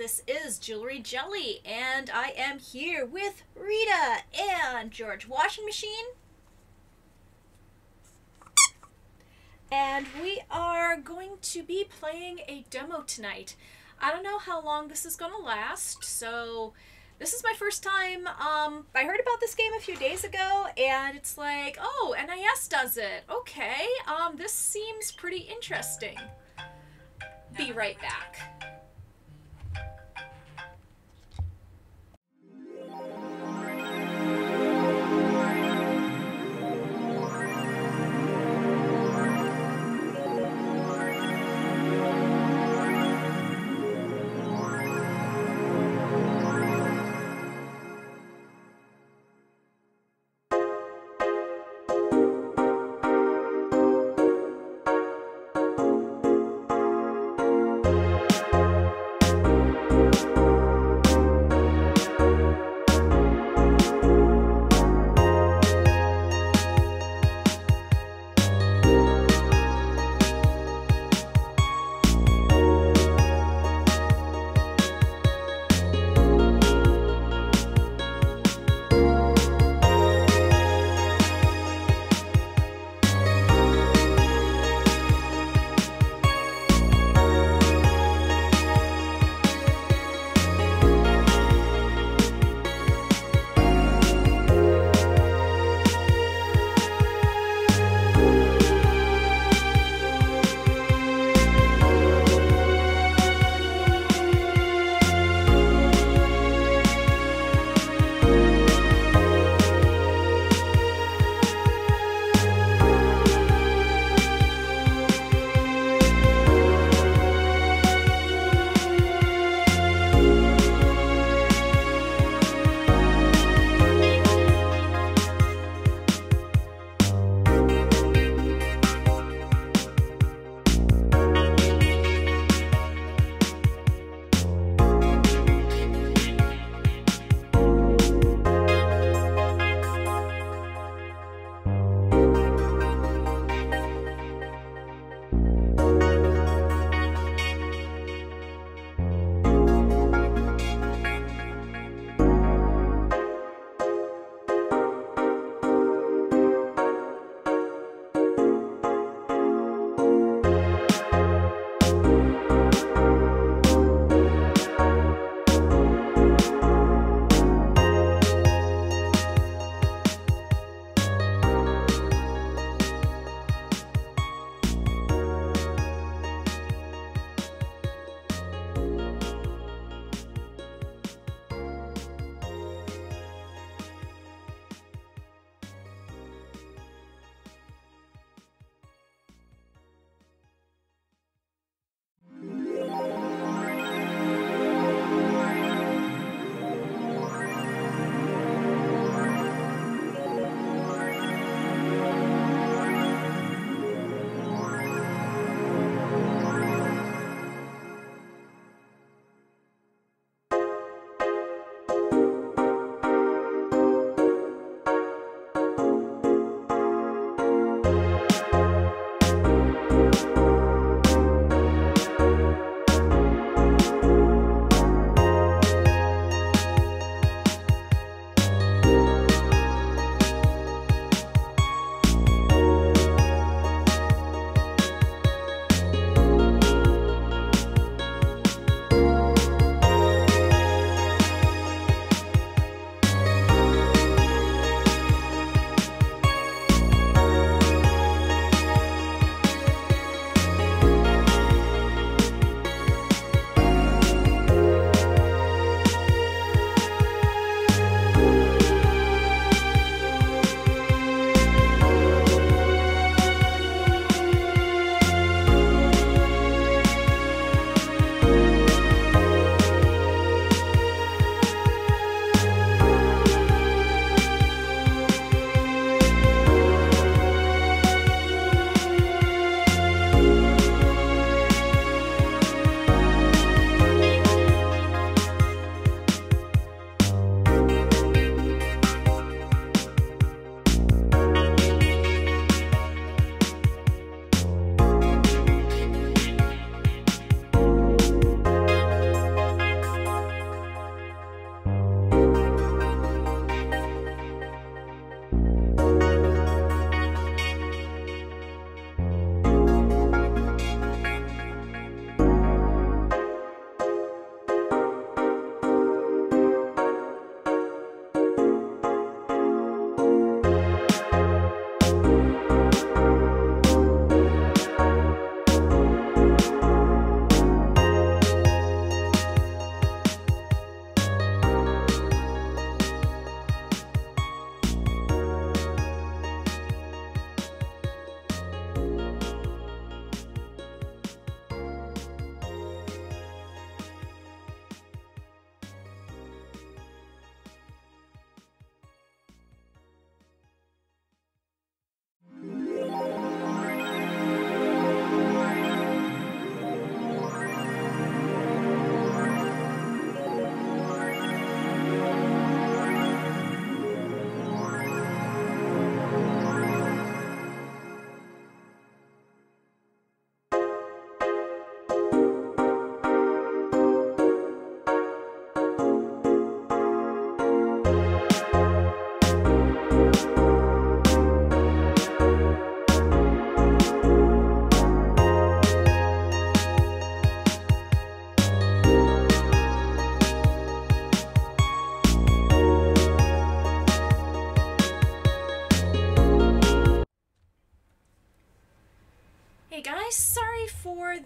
This is Jewelry Jelly, and I am here with Rita and George Washing Machine. And we are going to be playing a demo tonight. I don't know how long this is going to last, so this is my first time. Um, I heard about this game a few days ago, and it's like, oh, NIS does it. Okay, um, this seems pretty interesting. Be right back.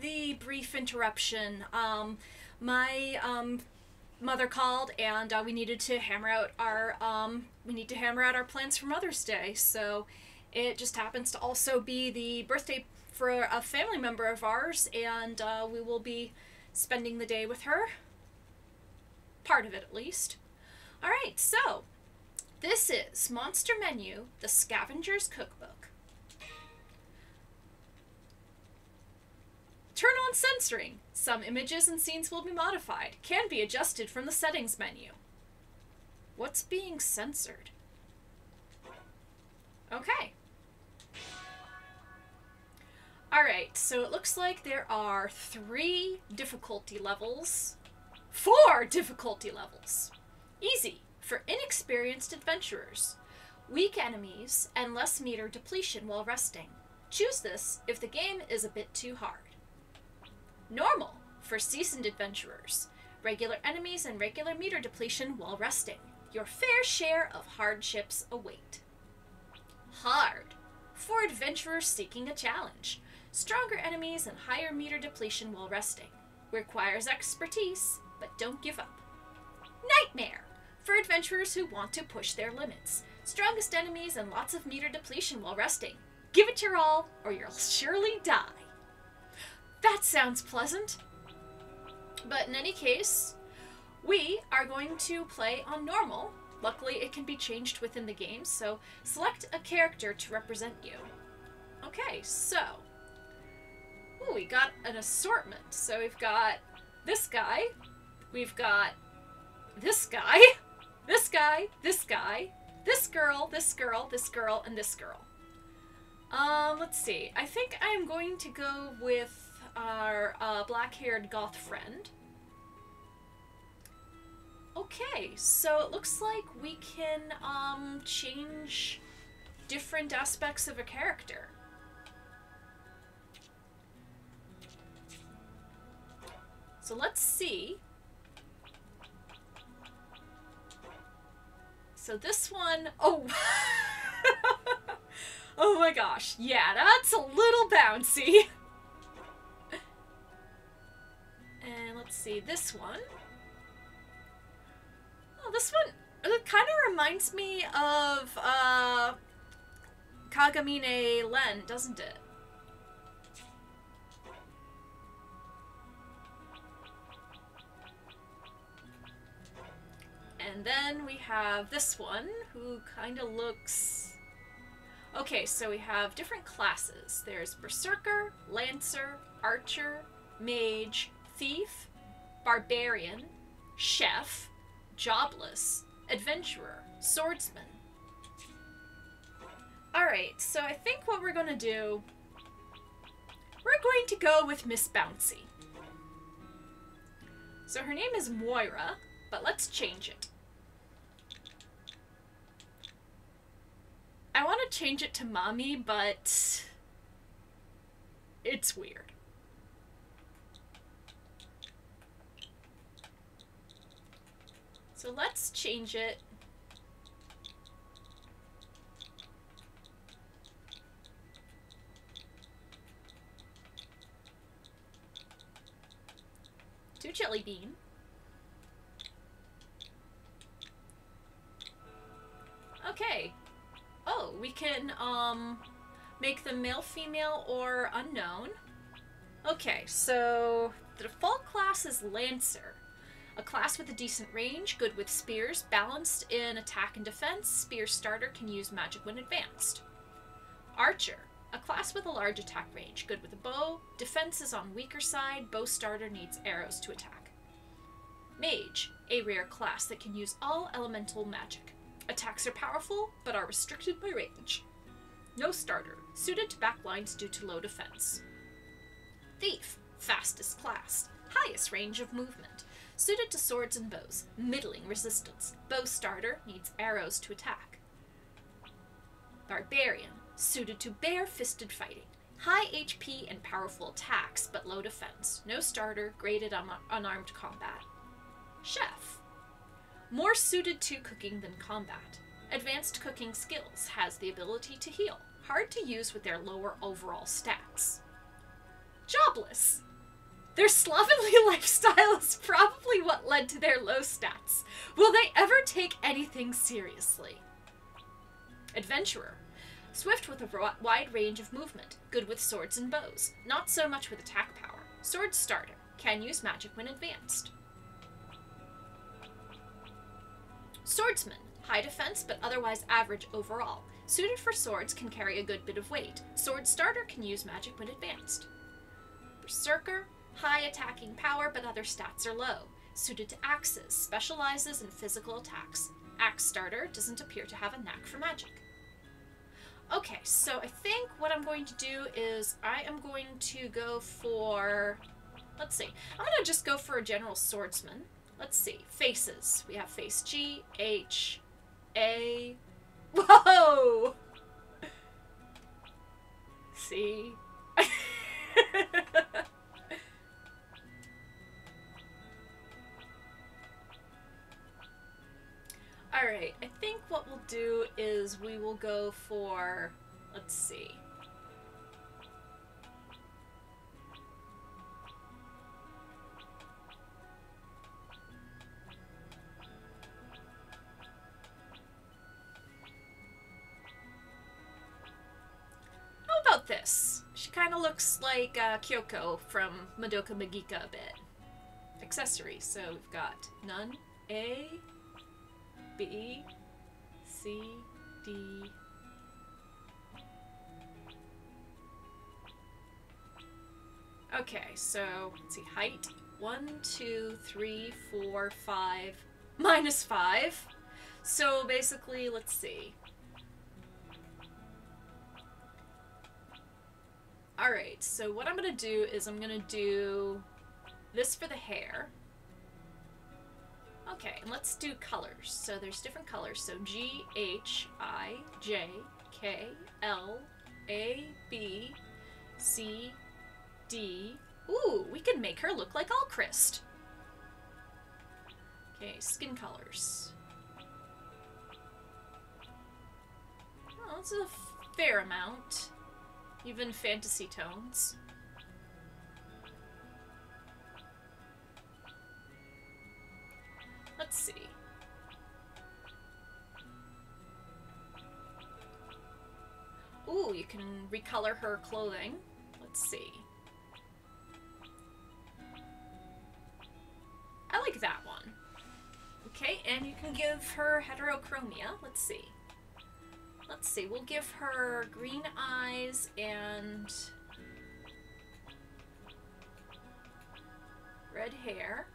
The brief interruption. Um, my um, mother called, and uh, we needed to hammer out our um, we need to hammer out our plans for Mother's Day. So it just happens to also be the birthday for a family member of ours, and uh, we will be spending the day with her. Part of it, at least. All right, so this is Monster Menu, the Scavenger's Cookbook. Turn on censoring. Some images and scenes will be modified. Can be adjusted from the settings menu. What's being censored? Okay. Alright, so it looks like there are three difficulty levels. Four difficulty levels. Easy, for inexperienced adventurers. Weak enemies and less meter depletion while resting. Choose this if the game is a bit too hard. Normal, for seasoned adventurers. Regular enemies and regular meter depletion while resting. Your fair share of hardships await. Hard, for adventurers seeking a challenge. Stronger enemies and higher meter depletion while resting. Requires expertise, but don't give up. Nightmare, for adventurers who want to push their limits. Strongest enemies and lots of meter depletion while resting. Give it your all, or you'll surely die. That sounds pleasant. But in any case, we are going to play on normal. Luckily, it can be changed within the game, so select a character to represent you. Okay, so. Ooh, we got an assortment. So we've got this guy, we've got this guy, this guy, this guy, this girl, this girl, this girl, and this girl. Um, let's see. I think I'm going to go with our uh, black-haired goth friend. Okay, so it looks like we can um, change different aspects of a character. So let's see. So this one, oh, oh my gosh, yeah, that's a little bouncy. see, this one. Oh, this one, it kind of reminds me of uh, Kagamine Len, doesn't it? And then we have this one, who kind of looks... Okay, so we have different classes. There's Berserker, Lancer, Archer, Mage, Thief, Barbarian, Chef, Jobless, Adventurer, Swordsman. Alright, so I think what we're going to do... We're going to go with Miss Bouncy. So her name is Moira, but let's change it. I want to change it to Mommy, but... It's weird. So let's change it. To Jelly Bean. Okay. Oh, we can, um, make them male, female, or unknown. Okay, so the default class is Lancer. A class with a decent range, good with spears, balanced in attack and defense, spear starter can use magic when advanced. Archer, a class with a large attack range, good with a bow, defense is on weaker side, bow starter needs arrows to attack. Mage, a rare class that can use all elemental magic. Attacks are powerful, but are restricted by range. No starter, suited to backlines due to low defense. Thief, fastest class, highest range of movement. Suited to swords and bows. Middling resistance. Bow starter needs arrows to attack. Barbarian. Suited to bare-fisted fighting. High HP and powerful attacks, but low defense. No starter, graded on unarmed combat. Chef. More suited to cooking than combat. Advanced cooking skills. Has the ability to heal. Hard to use with their lower overall stats. jobless. Their slovenly lifestyle is probably what led to their low stats. Will they ever take anything seriously? Adventurer. Swift with a wide range of movement, good with swords and bows, not so much with attack power. Sword starter, can use magic when advanced. Swordsman, high defense but otherwise average overall. Suited for swords, can carry a good bit of weight. Sword starter can use magic when advanced. Berserker, high attacking power but other stats are low. Suited to axes, specializes in physical attacks. Axe starter doesn't appear to have a knack for magic. Okay, so I think what I'm going to do is I am going to go for... Let's see. I'm going to just go for a general swordsman. Let's see. Faces. We have face G, H, A... Whoa! See? Alright, I think what we'll do is we will go for, let's see. How about this? She kind of looks like uh, Kyoko from Madoka Magica a bit. Accessories, so we've got none, A, B, C, D. Okay, so let's see, height. One, two, three, four, five, minus five. So basically, let's see. Alright, so what I'm gonna do is I'm gonna do this for the hair. Okay, and let's do colors. So there's different colors. So G, H, I, J, K, L, A, B, C, D. Ooh, we can make her look like Allchrist. Okay, skin colors. Oh, that's a fair amount. Even fantasy tones. Let's see. Ooh, you can recolor her clothing. Let's see. I like that one. Okay, and you can give her heterochromia. Let's see. Let's see, we'll give her green eyes and red hair.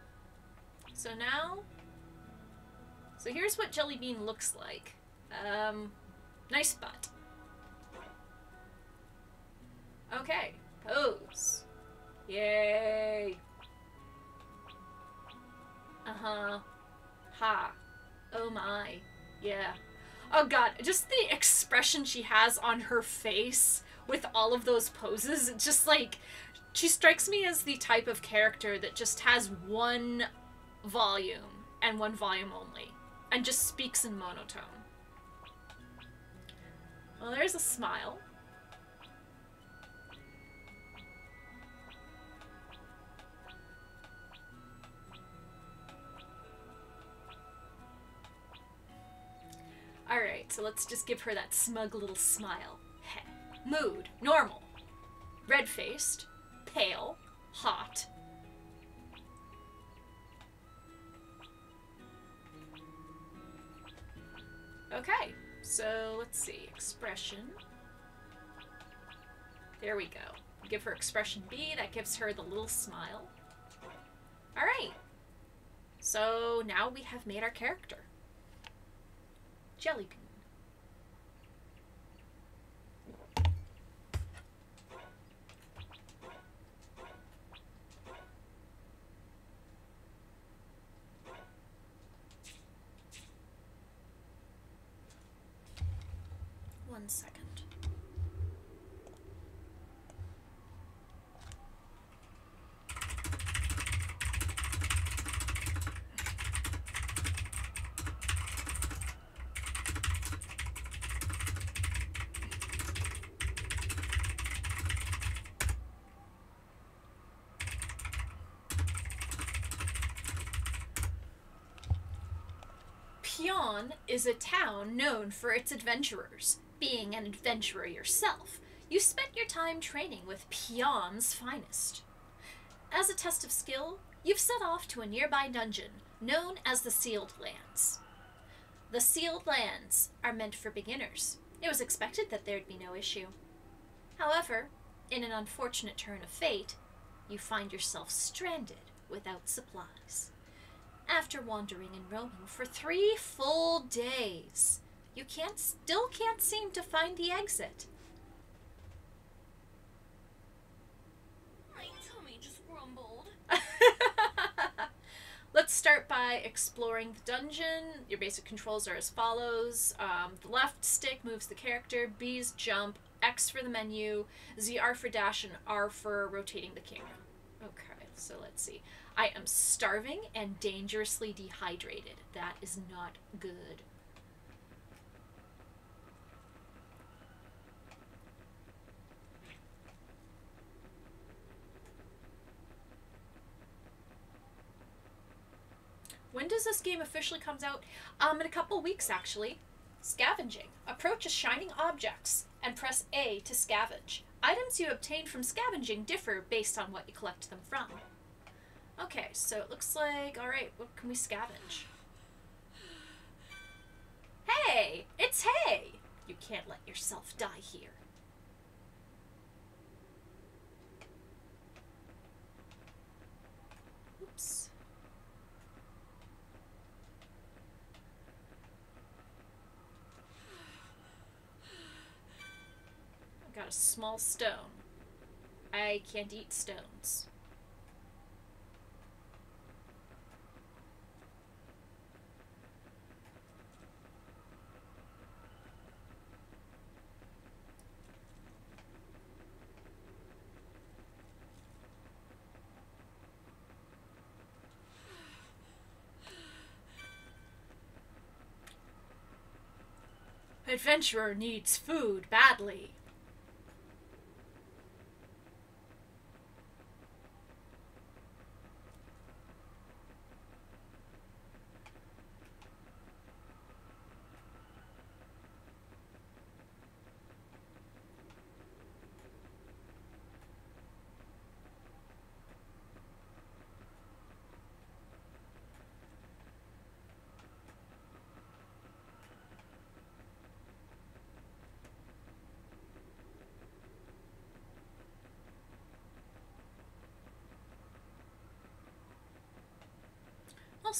So now so here's what Jelly Bean looks like. Um, nice butt. Okay, pose. Yay. Uh-huh. Ha. Oh my. Yeah. Oh god, just the expression she has on her face with all of those poses, it's just like she strikes me as the type of character that just has one volume and one volume only and just speaks in monotone. Well, there's a smile. Alright, so let's just give her that smug little smile. Heh. Mood, normal. Red-faced, pale, hot, Okay, so let's see. Expression. There we go. Give her expression B. That gives her the little smile. Alright. So now we have made our character. Jelly. one second. is a town known for its adventurers. Being an adventurer yourself, you spent your time training with Pion's finest. As a test of skill, you've set off to a nearby dungeon known as the Sealed Lands. The Sealed Lands are meant for beginners. It was expected that there'd be no issue. However, in an unfortunate turn of fate, you find yourself stranded without supplies. After wandering and roaming for three full days, you can't still can't seem to find the exit. My tummy just grumbled. Let's start by exploring the dungeon. Your basic controls are as follows. Um, the left stick moves the character, B's jump, X for the menu, ZR for dash, and R for rotating the camera. Okay, so let's see. I am starving and dangerously dehydrated. That is not good. When does this game officially comes out? Um, in a couple weeks, actually. Scavenging. Approach a shining objects and press A to scavenge. Items you obtain from scavenging differ based on what you collect them from. Okay, so it looks like, alright, what can we scavenge? Hey! It's Hay! You can't let yourself die here. Oops. I got a small stone. I can't eat stones. Adventurer needs food badly.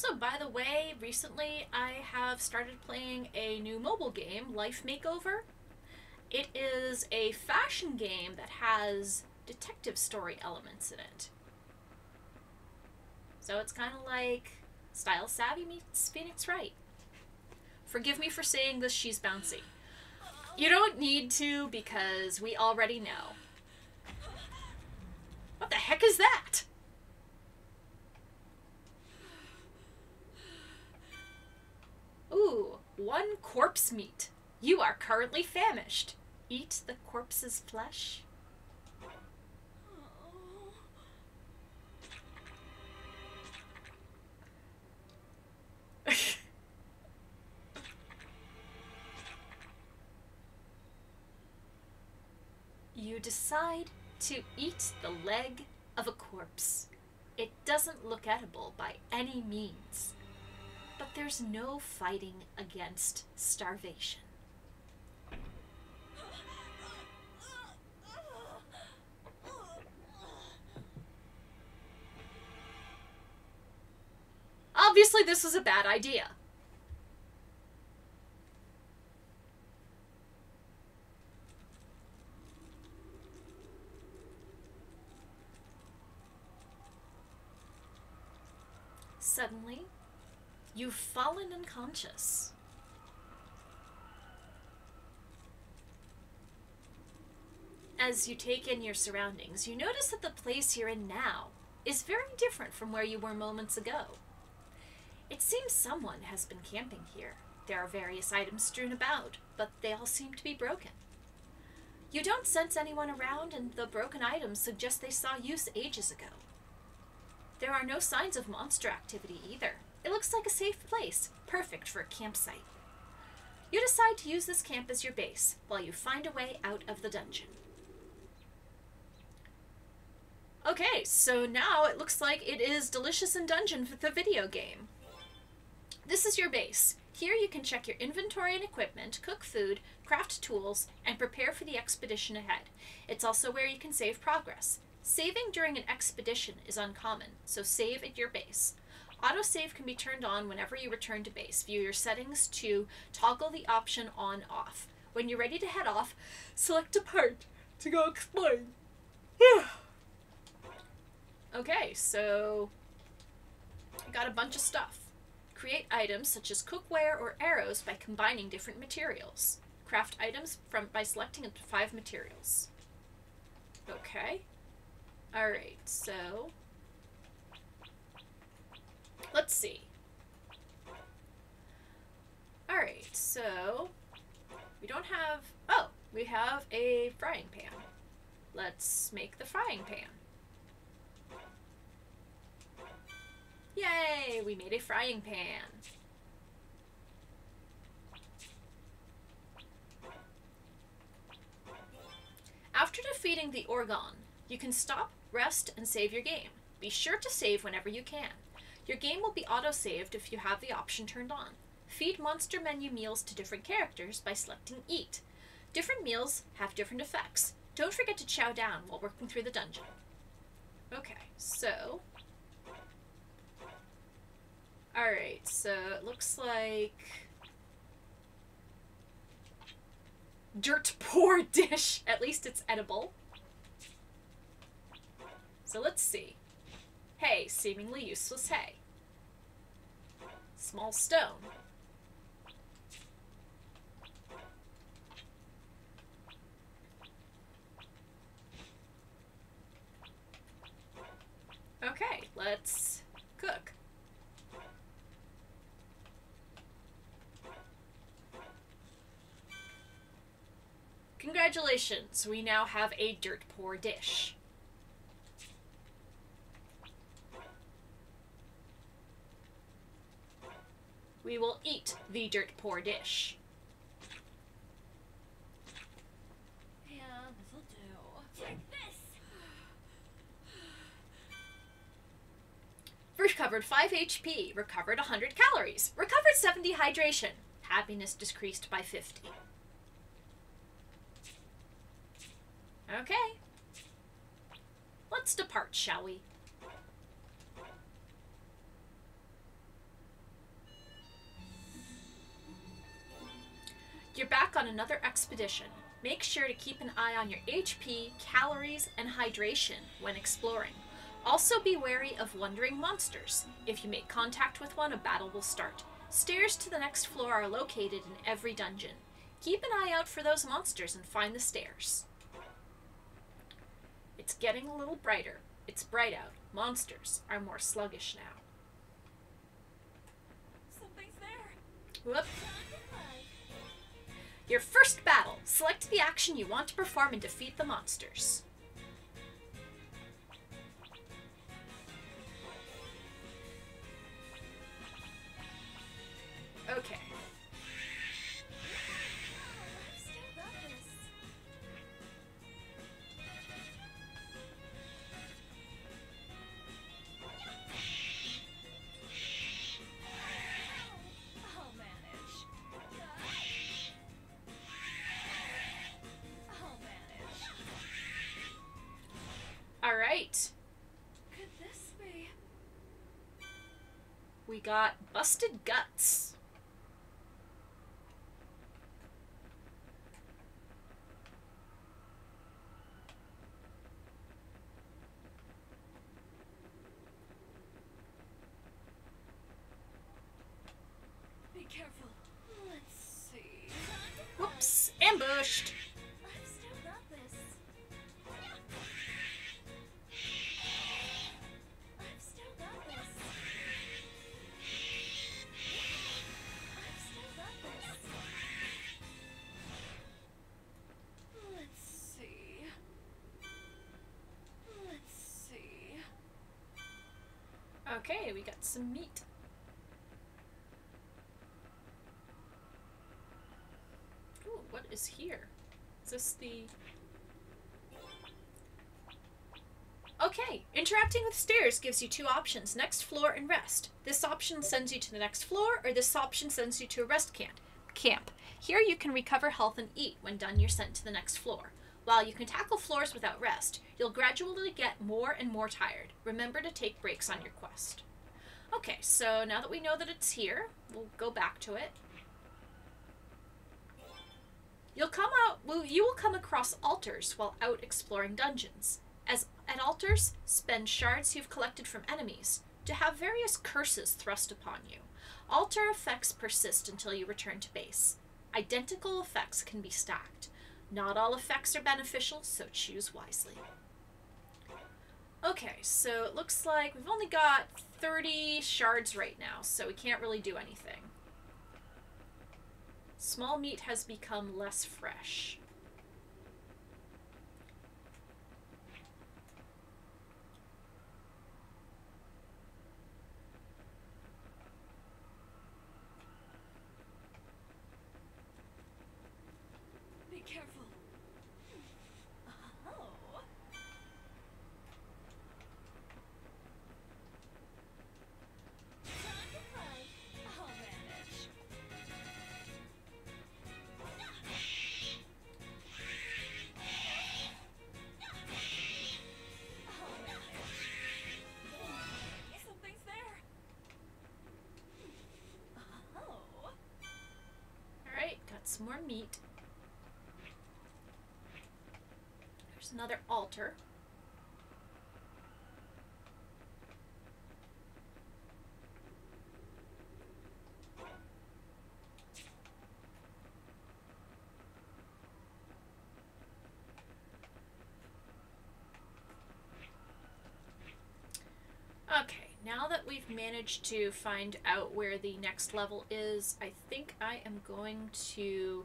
Also, by the way, recently I have started playing a new mobile game, Life Makeover. It is a fashion game that has detective story elements in it. So it's kind of like Style Savvy meets Phoenix Wright. Forgive me for saying this, she's bouncy. You don't need to because we already know. What the heck is that? Ooh, one corpse meat. You are currently famished. Eat the corpse's flesh. You decide to eat the leg of a corpse. It doesn't look edible by any means, but there's no fighting against starvation. Obviously, this was a bad idea. Suddenly, you've fallen unconscious. As you take in your surroundings, you notice that the place you're in now is very different from where you were moments ago. It seems someone has been camping here. There are various items strewn about, but they all seem to be broken. You don't sense anyone around, and the broken items suggest they saw use ages ago. There are no signs of monster activity either. It looks like a safe place, perfect for a campsite. You decide to use this camp as your base while you find a way out of the dungeon. Okay, so now it looks like it is Delicious in Dungeon for the video game. This is your base. Here you can check your inventory and equipment, cook food, craft tools, and prepare for the expedition ahead. It's also where you can save progress. Saving during an expedition is uncommon, so save at your base. Autosave can be turned on whenever you return to base. View your settings to toggle the option on off. When you're ready to head off, select depart to go exploring. okay, so I got a bunch of stuff. Create items such as cookware or arrows by combining different materials. Craft items from by selecting up to five materials. Okay. Alright, so let's see. Alright, so we don't have oh, we have a frying pan. Let's make the frying pan. Yay! We made a frying pan. After defeating the Orgon, you can stop, rest, and save your game. Be sure to save whenever you can. Your game will be auto-saved if you have the option turned on. Feed monster menu meals to different characters by selecting Eat. Different meals have different effects. Don't forget to chow down while working through the dungeon. Okay, so Alright, so it looks like... Dirt poor dish. At least it's edible. So let's see. Hay, seemingly useless hay. Small stone. Okay, let's cook. Congratulations, we now have a dirt poor dish. We will eat the dirt poor dish. Yeah, this'll do. Take this! Recovered 5 HP. Recovered 100 calories. Recovered 70 hydration. Happiness decreased by 50. Okay. Let's depart, shall we? Another expedition. Make sure to keep an eye on your HP, calories, and hydration when exploring. Also be wary of wandering monsters. If you make contact with one, a battle will start. Stairs to the next floor are located in every dungeon. Keep an eye out for those monsters and find the stairs. It's getting a little brighter. It's bright out. Monsters are more sluggish now. Something's there. Whoop. Your first battle. Select the action you want to perform and defeat the monsters. Okay. Got busted guts. some meat. Ooh, what is here? Is this the... Okay, interacting with stairs gives you two options, next floor and rest. This option sends you to the next floor, or this option sends you to a rest camp. camp. Here you can recover health and eat. When done, you're sent to the next floor. While you can tackle floors without rest, you'll gradually get more and more tired. Remember to take breaks on your quest. Okay, so now that we know that it's here, we'll go back to it. You'll come out. Well, you will come across altars while out exploring dungeons. As at altars, spend shards you've collected from enemies to have various curses thrust upon you. Altar effects persist until you return to base. Identical effects can be stacked. Not all effects are beneficial, so choose wisely. Okay, so it looks like we've only got 30 shards right now, so we can't really do anything. Small meat has become less fresh. More meat. There's another altar. Okay, now that we've managed to find out where the next level is, I think I am going to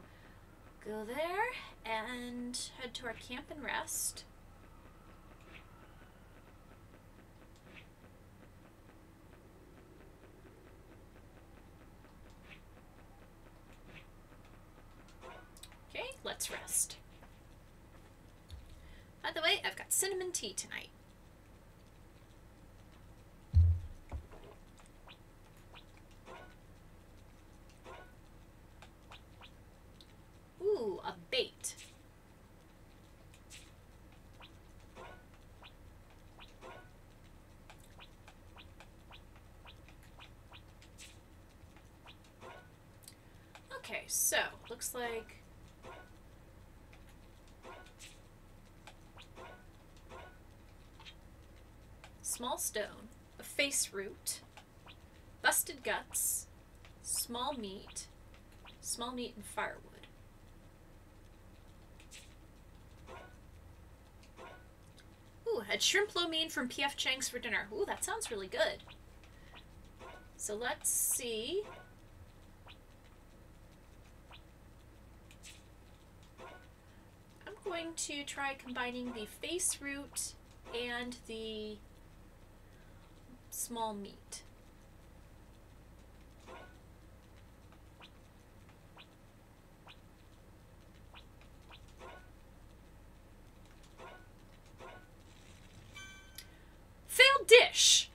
go there and head to our camp and rest. Okay, let's rest. By the way, I've got cinnamon tea tonight. Ooh, a bait. Okay, so looks like small stone, a face root, busted guts, small meat, small meat and firewood. Ooh, had shrimp lo mein from PF Chang's for dinner. Ooh, that sounds really good. So let's see. To try combining the face root and the small meat. Failed dish.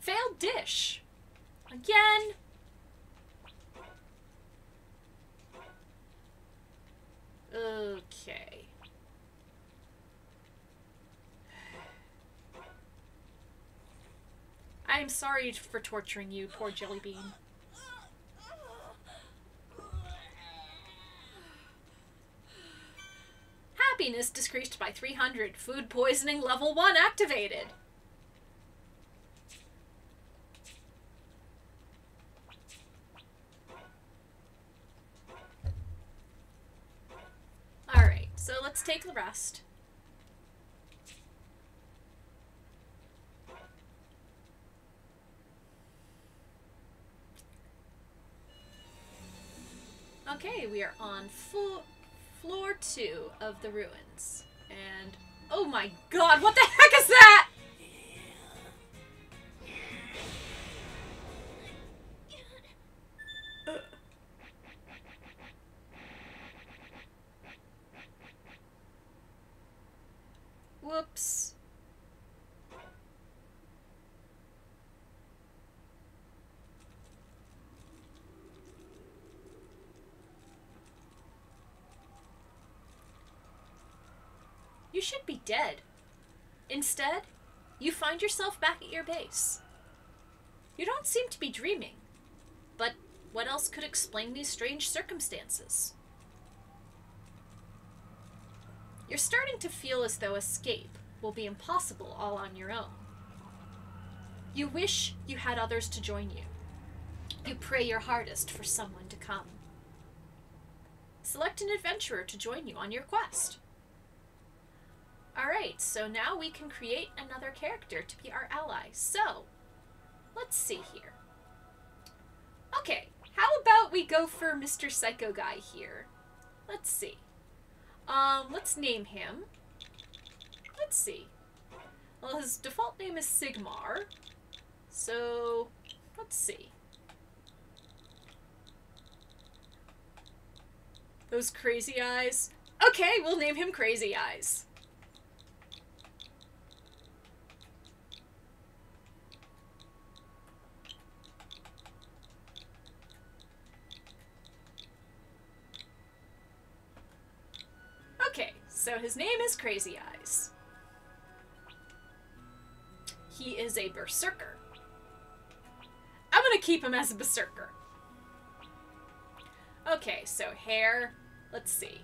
Failed dish. Again. Okay. I am sorry for torturing you, poor Jelly Bean. Happiness decreased by 300. Food poisoning level 1 activated. Alright, so let's take the rest. Okay, we are on full floor two of the ruins. And oh my god, what the heck is that? Should be dead. Instead, you find yourself back at your base. You don't seem to be dreaming. But what else could explain these strange circumstances? You're starting to feel as though escape will be impossible all on your own. You wish you had others to join you. You pray your hardest for someone to come. Select an adventurer to join you on your quest. Alright, so now we can create another character to be our ally. So, let's see here. Okay, how about we go for Mr. Psycho Guy here? Let's see. Um, let's name him. Let's see. Well, his default name is Sigmar. So, let's see. Those crazy eyes. Okay, we'll name him Crazy Eyes. Okay, so his name is Crazy Eyes. He is a berserker. I'm gonna keep him as a berserker. Okay, so hair, let's see.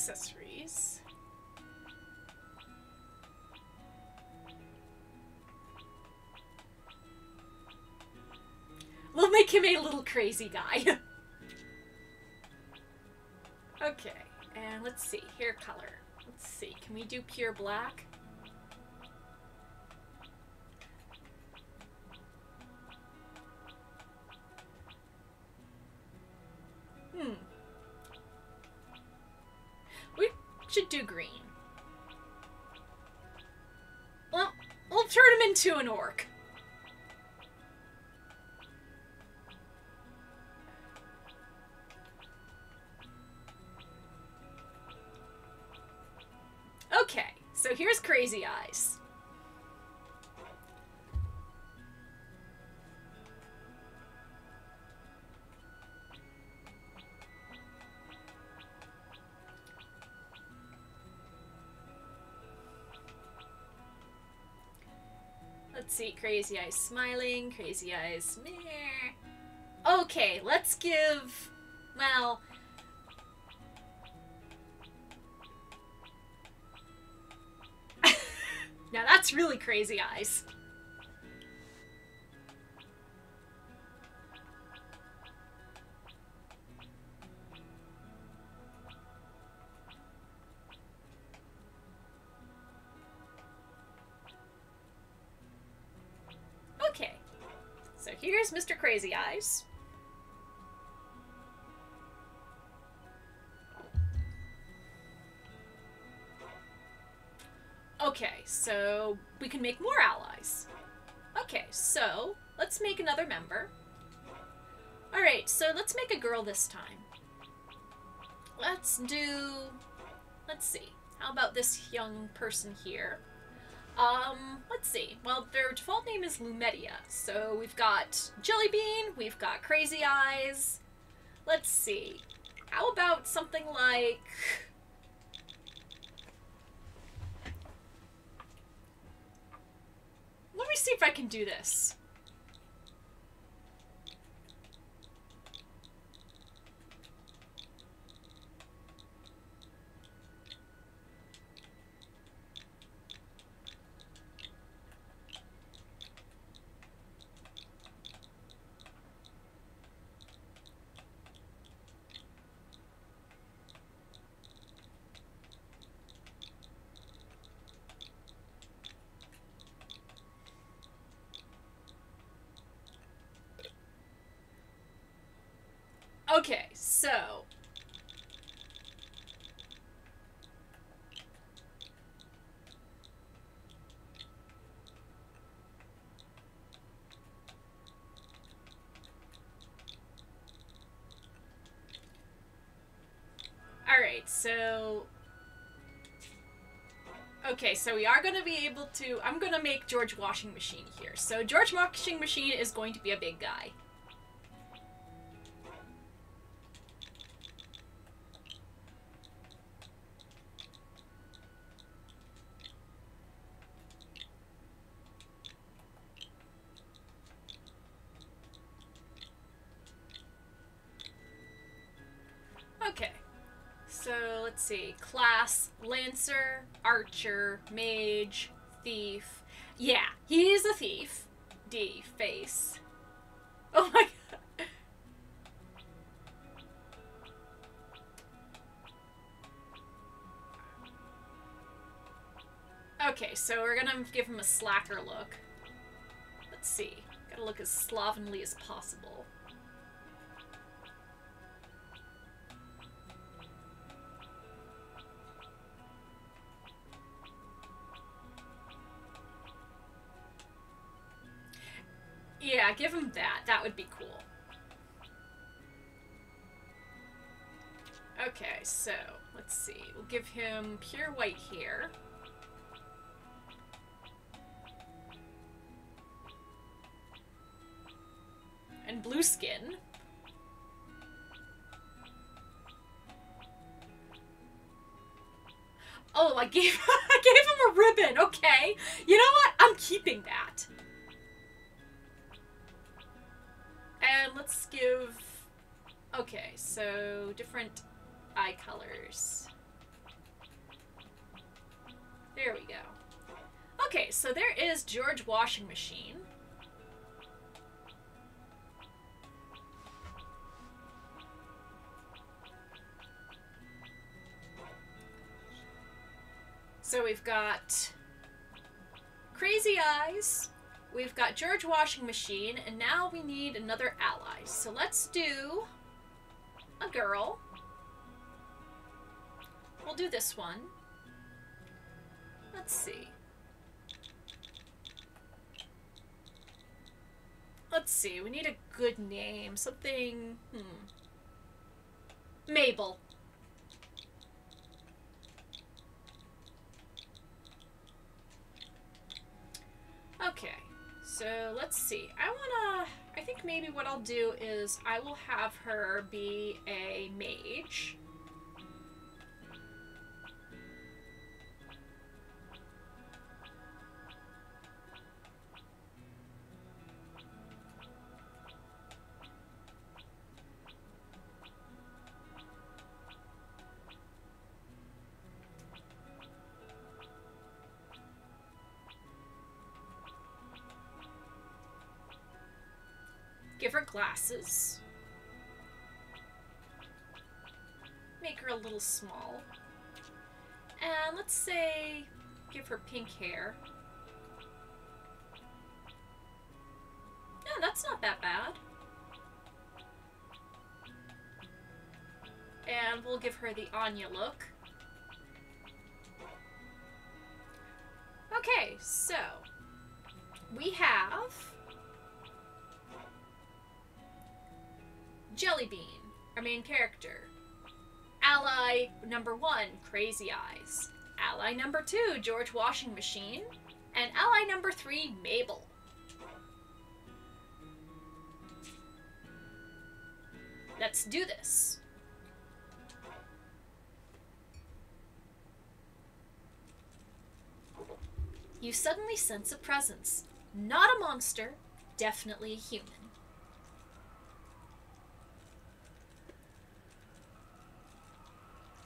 Accessories. We'll make him a little crazy guy. okay, and let's see, hair color. Let's see, can we do pure black? Into an orc. Okay, so here's Crazy Eyes. Let's see, Crazy Eyes smiling, Crazy Eyes meh. Okay, let's give, well, now that's really Crazy Eyes. Crazy Eyes. Okay, so we can make more allies. Okay, so let's make another member. Alright, so let's make a girl this time. Let's do. Let's see. How about this young person here? Um, let's see. Well, their default name is Lumedia. So we've got Jellybean, we've got Crazy Eyes. Let's see. How about something like. Let me see if I can do this. Okay, so we are going to be able to. I'm going to make George Washing Machine here. So, George Washing Machine is going to be a big guy. Archer, Mage, Thief. Yeah, he's a thief. D, face. Oh my god. Okay, so we're gonna give him a slacker look. Let's see. Gotta look as slovenly as possible. Give him pure white hair. And blue skin. Oh, I gave I gave him a ribbon. Okay. You know what? I'm keeping that. And let's give. Okay, so different eye colors. There we go. Okay, so there is George Washing Machine. So we've got Crazy Eyes, we've got George Washing Machine, and now we need another ally. So let's do a girl. We'll do this one. Let's see. Let's see, we need a good name. Something. Hmm. Mabel. Okay, so let's see. I wanna. I think maybe what I'll do is I will have her be a mage. Glasses. Make her a little small. And let's say give her pink hair. Yeah, that's not that bad. And we'll give her the Anya look. Okay, so we have Jellybean, our main character. Ally number one, Crazy Eyes. Ally number two, George Washing Machine. And ally number three, Mabel. Let's do this. You suddenly sense a presence. Not a monster, definitely a human.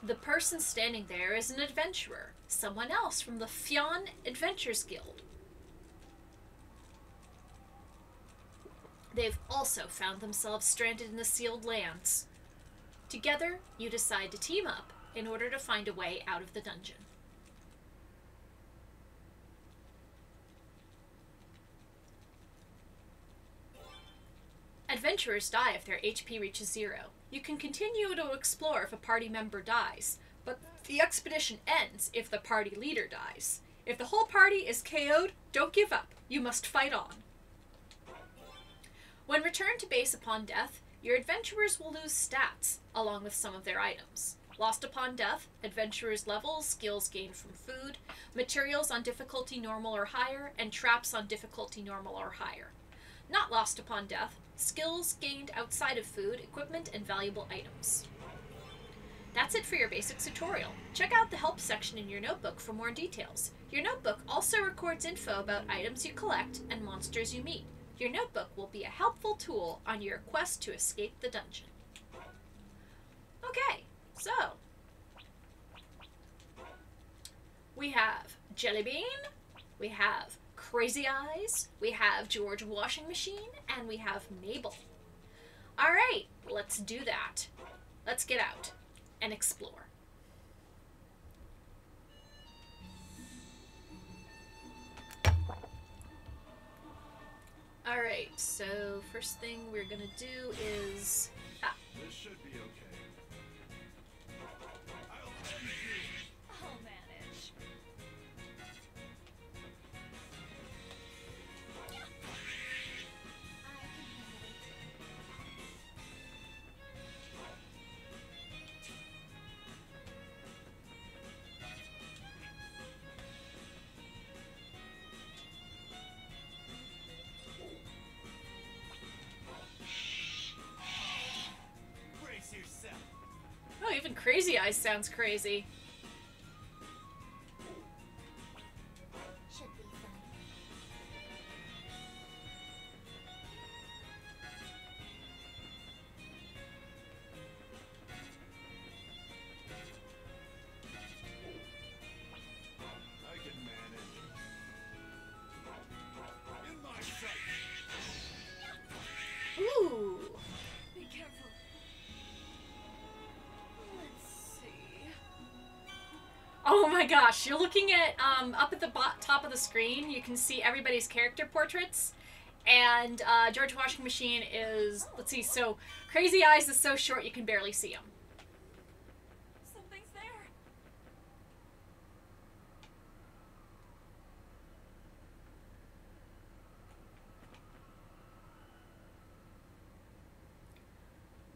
The person standing there is an adventurer, someone else from the Fionn Adventures Guild. They've also found themselves stranded in the sealed lands. Together, you decide to team up in order to find a way out of the dungeon. Adventurers die if their HP reaches zero. You can continue to explore if a party member dies, but the expedition ends if the party leader dies. If the whole party is KO'd, don't give up. You must fight on. When returned to base upon death, your adventurers will lose stats, along with some of their items. Lost upon death, adventurers' levels, skills gained from food, materials on difficulty normal or higher, and traps on difficulty normal or higher. Not lost upon death, skills gained outside of food, equipment, and valuable items. That's it for your basics tutorial. Check out the help section in your notebook for more details. Your notebook also records info about items you collect and monsters you meet. Your notebook will be a helpful tool on your quest to escape the dungeon. Okay, so we have Jellybean, we have Crazy Eyes, we have George Washing Machine, and we have Mabel. All right, let's do that. Let's get out and explore. All right, so first thing we're gonna do is ah, This should be okay. Crazy Eyes sounds crazy. My gosh! You're looking at um up at the top of the screen. You can see everybody's character portraits, and uh, George Washing Machine is let's see. So Crazy Eyes is so short you can barely see him. Something's there.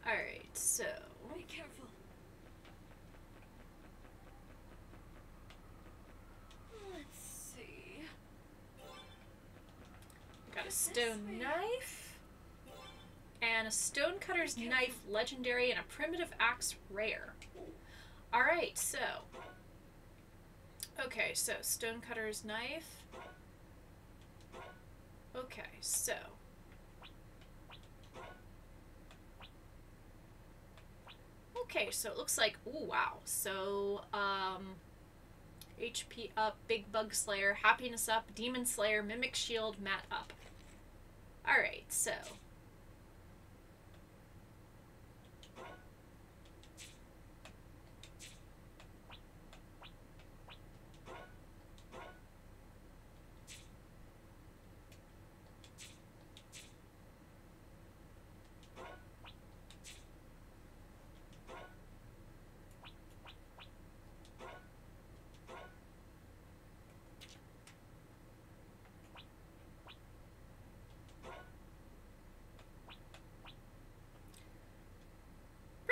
All right, so Be careful. Let's see. got a stone knife. And a stonecutter's knife, legendary, and a primitive axe, rare. Alright, so. Okay, so stonecutter's knife. Okay, so. Okay, so it looks like, ooh, wow. So, um, HP up, Big Bug Slayer, Happiness up, Demon Slayer, Mimic Shield, Mat up. Alright, so.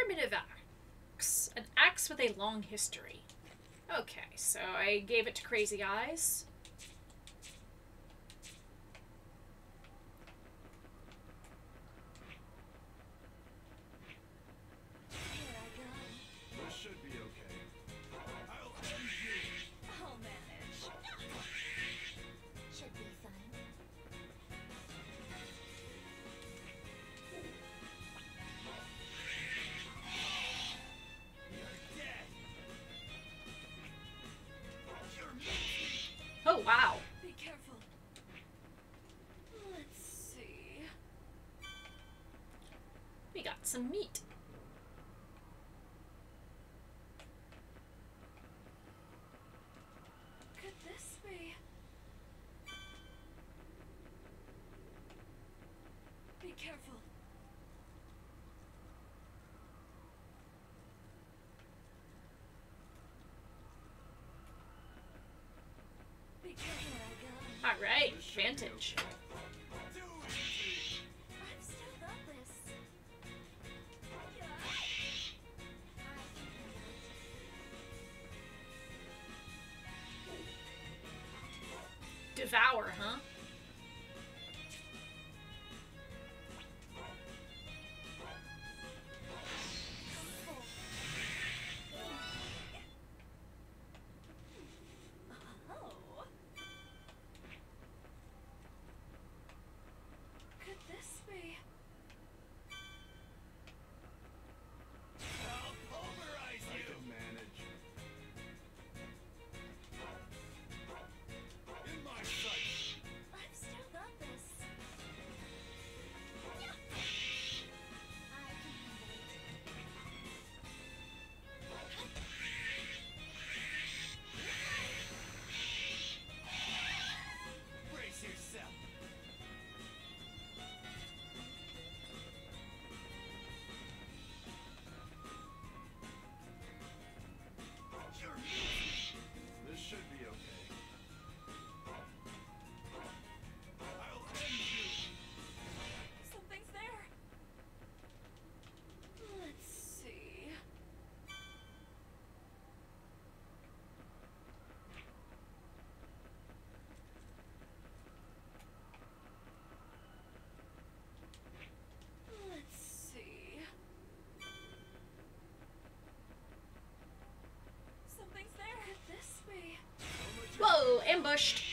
Primitive axe. With a long history. Okay, so I gave it to Crazy Eyes. some meat. Good this way. Be careful. Be careful, Alright, vantage. ambushed.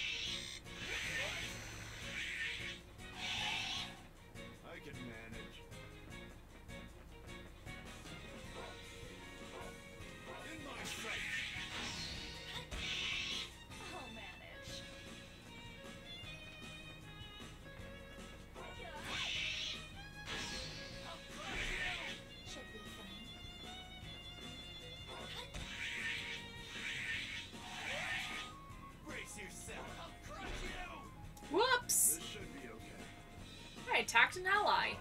attacked an ally.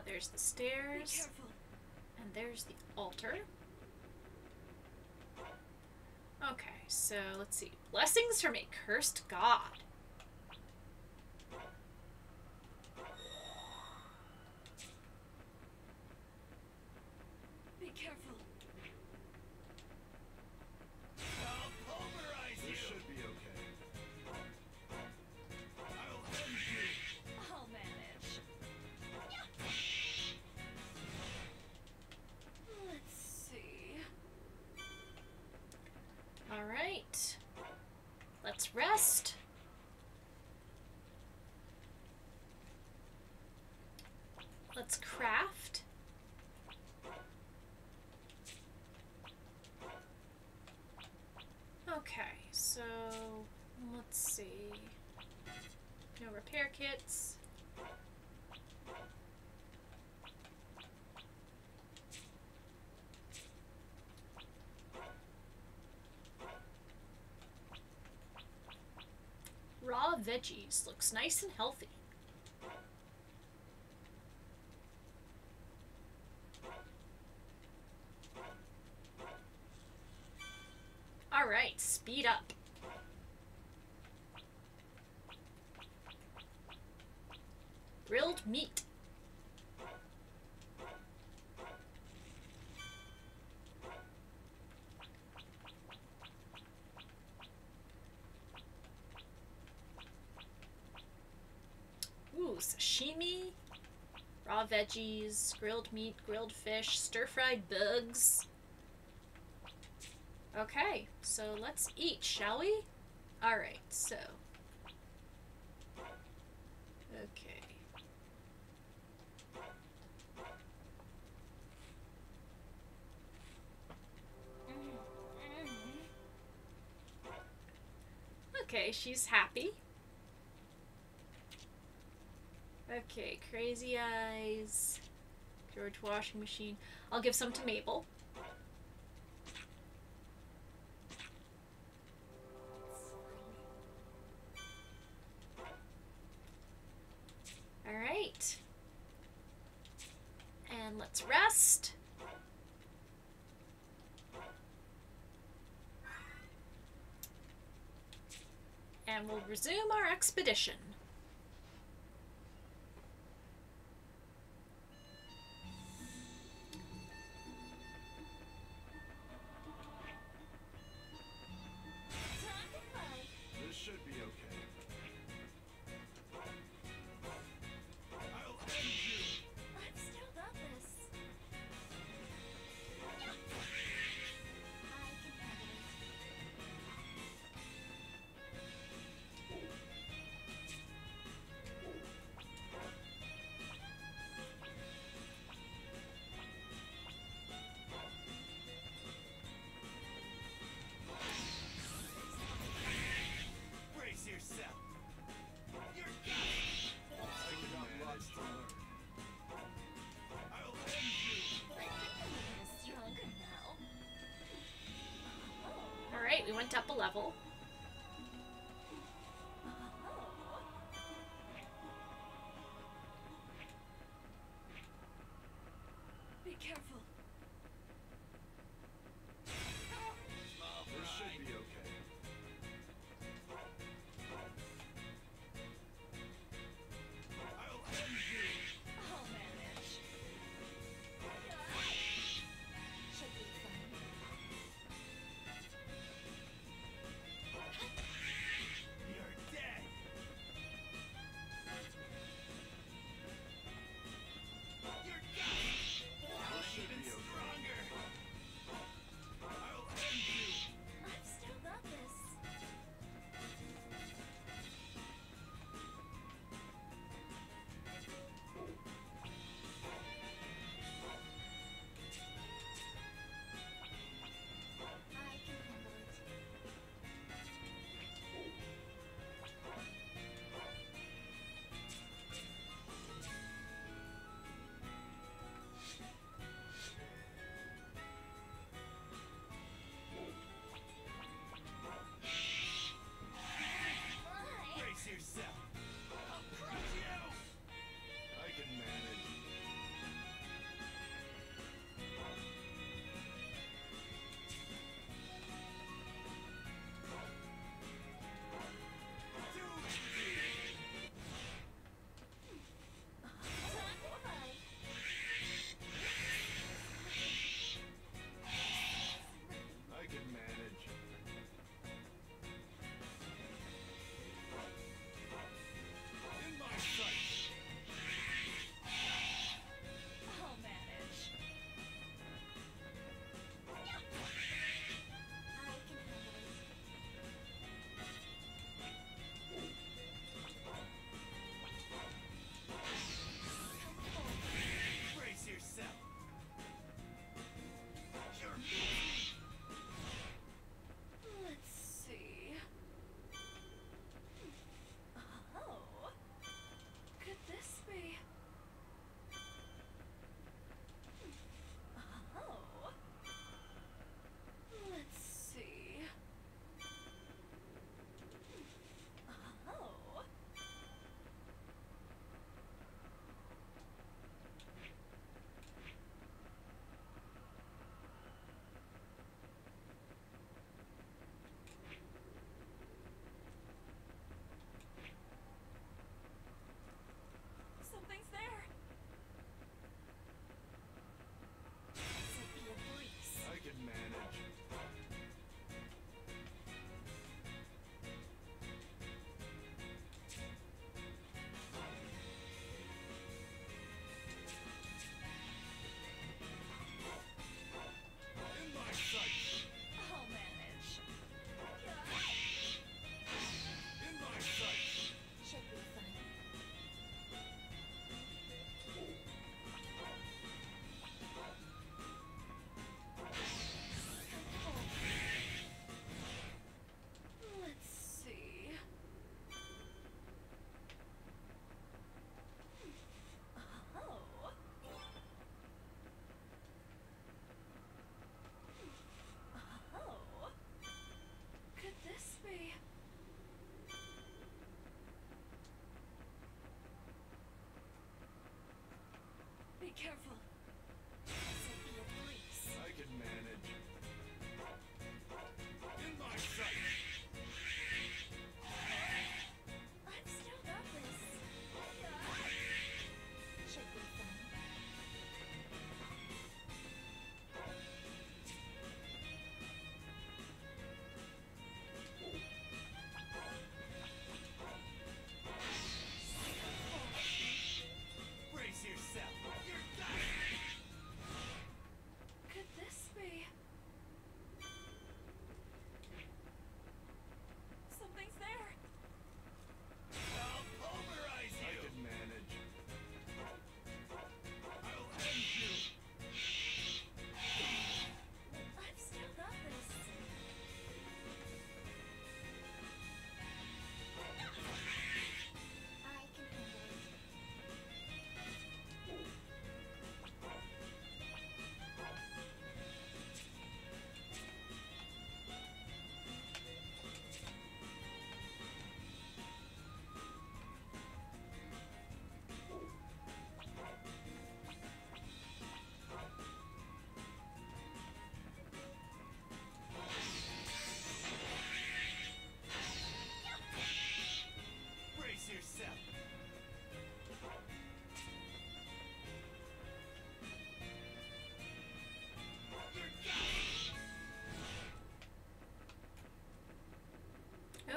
Uh, there's the stairs. And there's the altar. Okay, so let's see. Blessings from a cursed god. veggies. Looks nice and healthy. veggies, grilled meat, grilled fish, stir-fried bugs. Okay, so let's eat, shall we? Alright, so. Okay. Mm-hmm. Okay, she's happy. Okay, Crazy Eyes, George Washing Machine. I'll give some to Mabel. Alright. And let's rest. And we'll resume our expedition. we went up a level.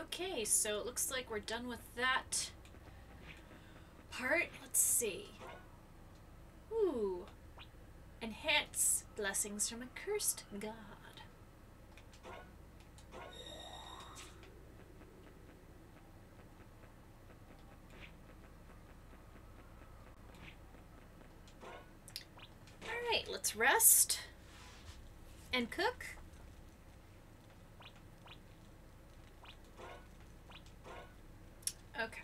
Okay, so it looks like we're done with that part. Let's see. Ooh. Enhance blessings from a cursed god. Alright, let's rest and cook. Okay.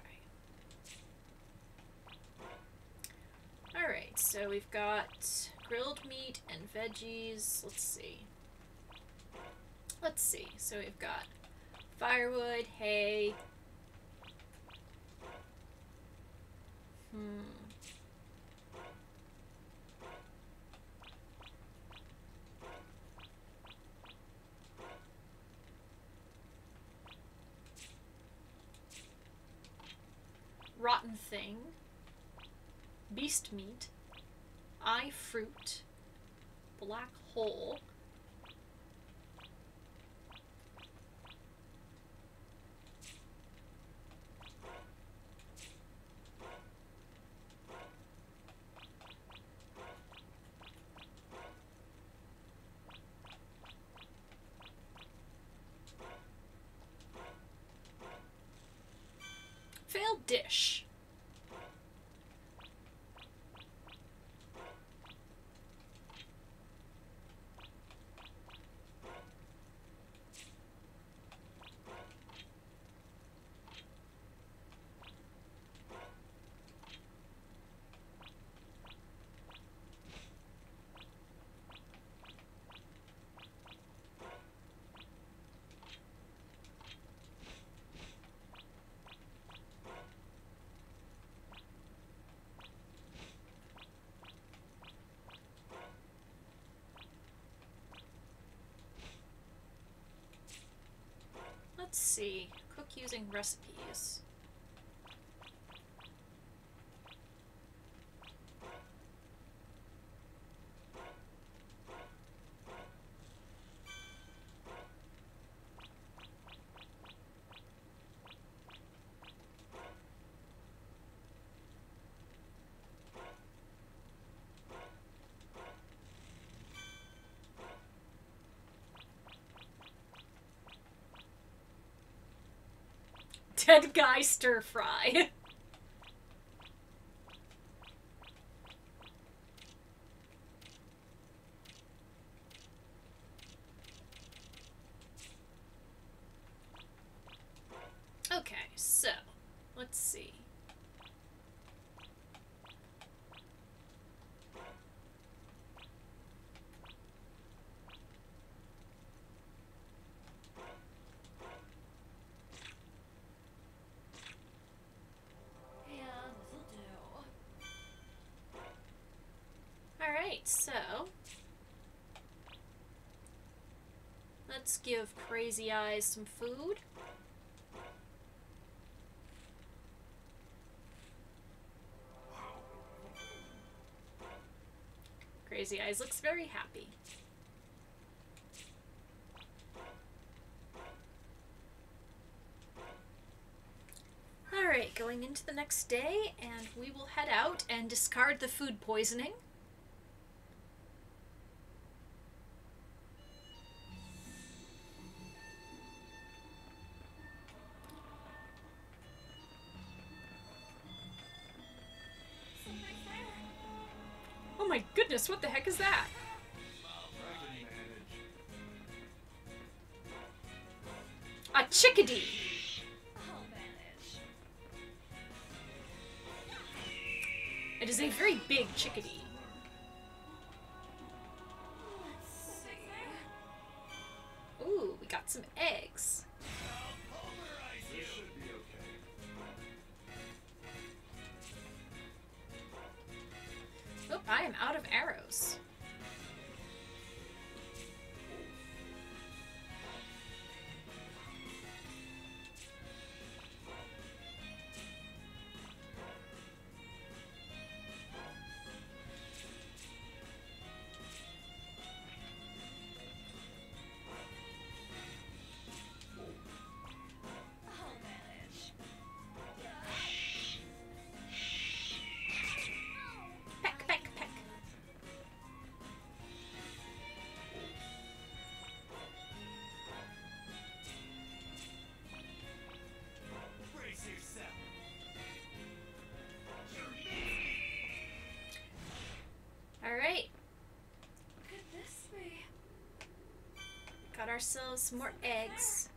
Alright, so we've got grilled meat and veggies. Let's see. Let's see. So we've got firewood, hay. Hmm. rotten thing, beast meat, eye fruit, black hole. Failed dish. Let's see. Cook using recipes. Dead guy stir fry. okay, so let's see. Yeah, this'll do. Alright, so. Let's give Crazy Eyes some food. Crazy Eyes looks very happy. Alright, going into the next day, and we will head out and discard the food poisoning. What the heck ourselves more eggs.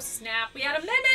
Snap. We had a minute.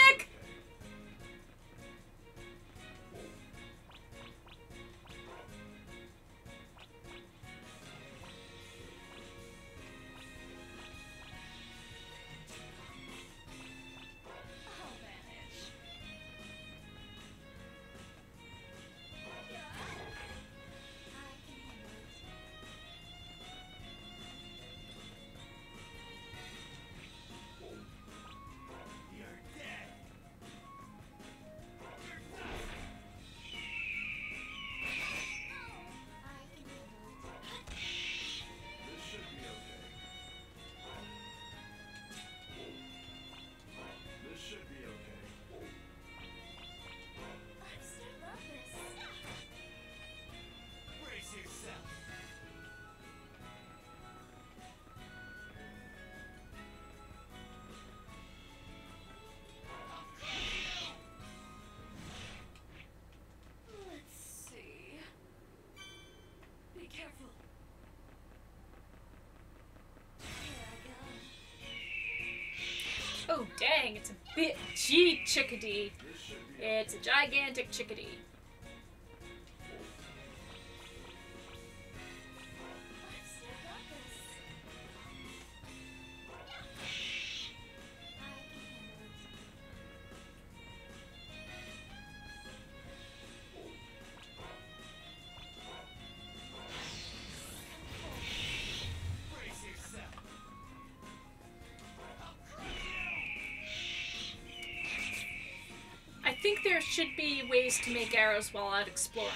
Big, gee, chickadee. It's a gigantic chickadee. ways to make arrows while out exploring.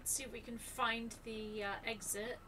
Let's see if we can find the uh, exit.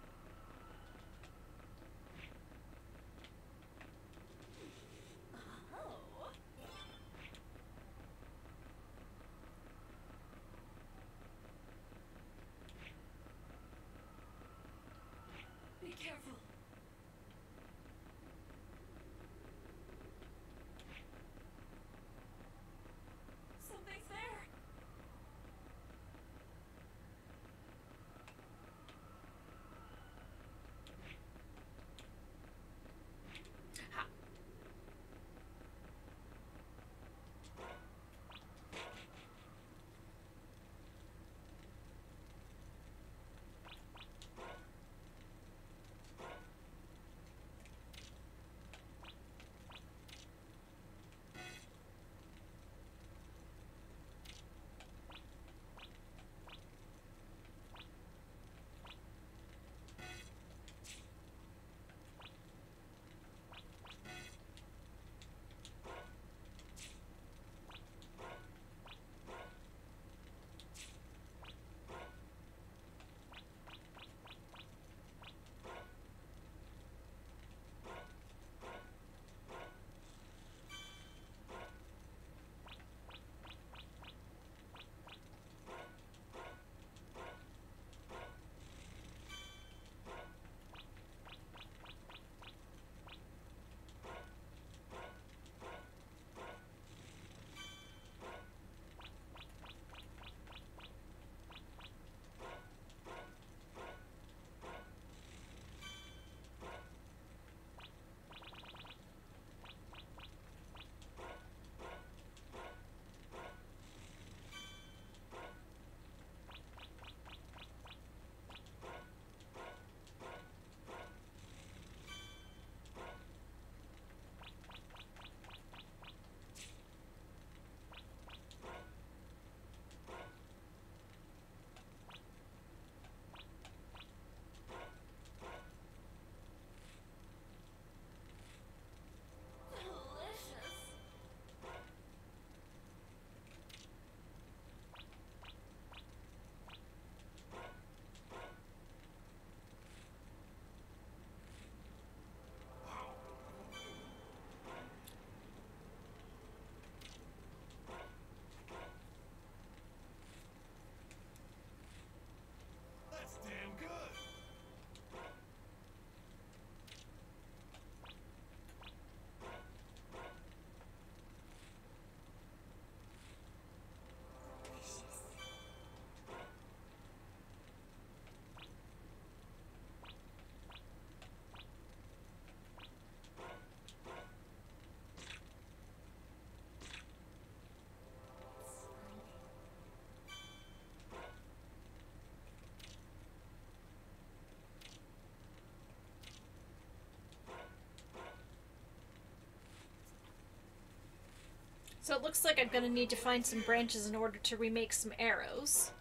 So it looks like I'm gonna need to find some branches in order to remake some arrows.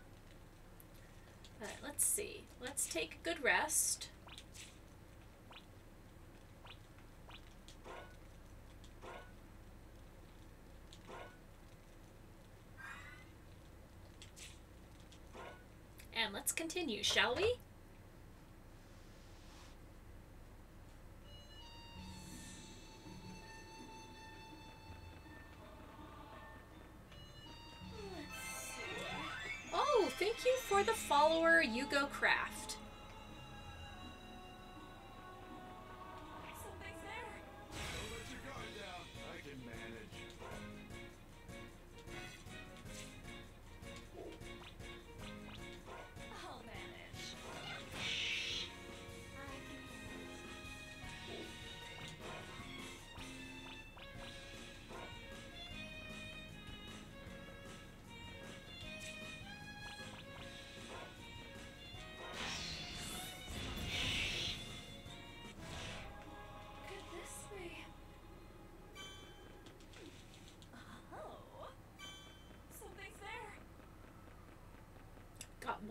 Alright, let's see. Let's take a good rest. And let's continue, shall we? Follower Yugo Craft.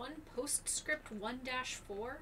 One postscript 1 4.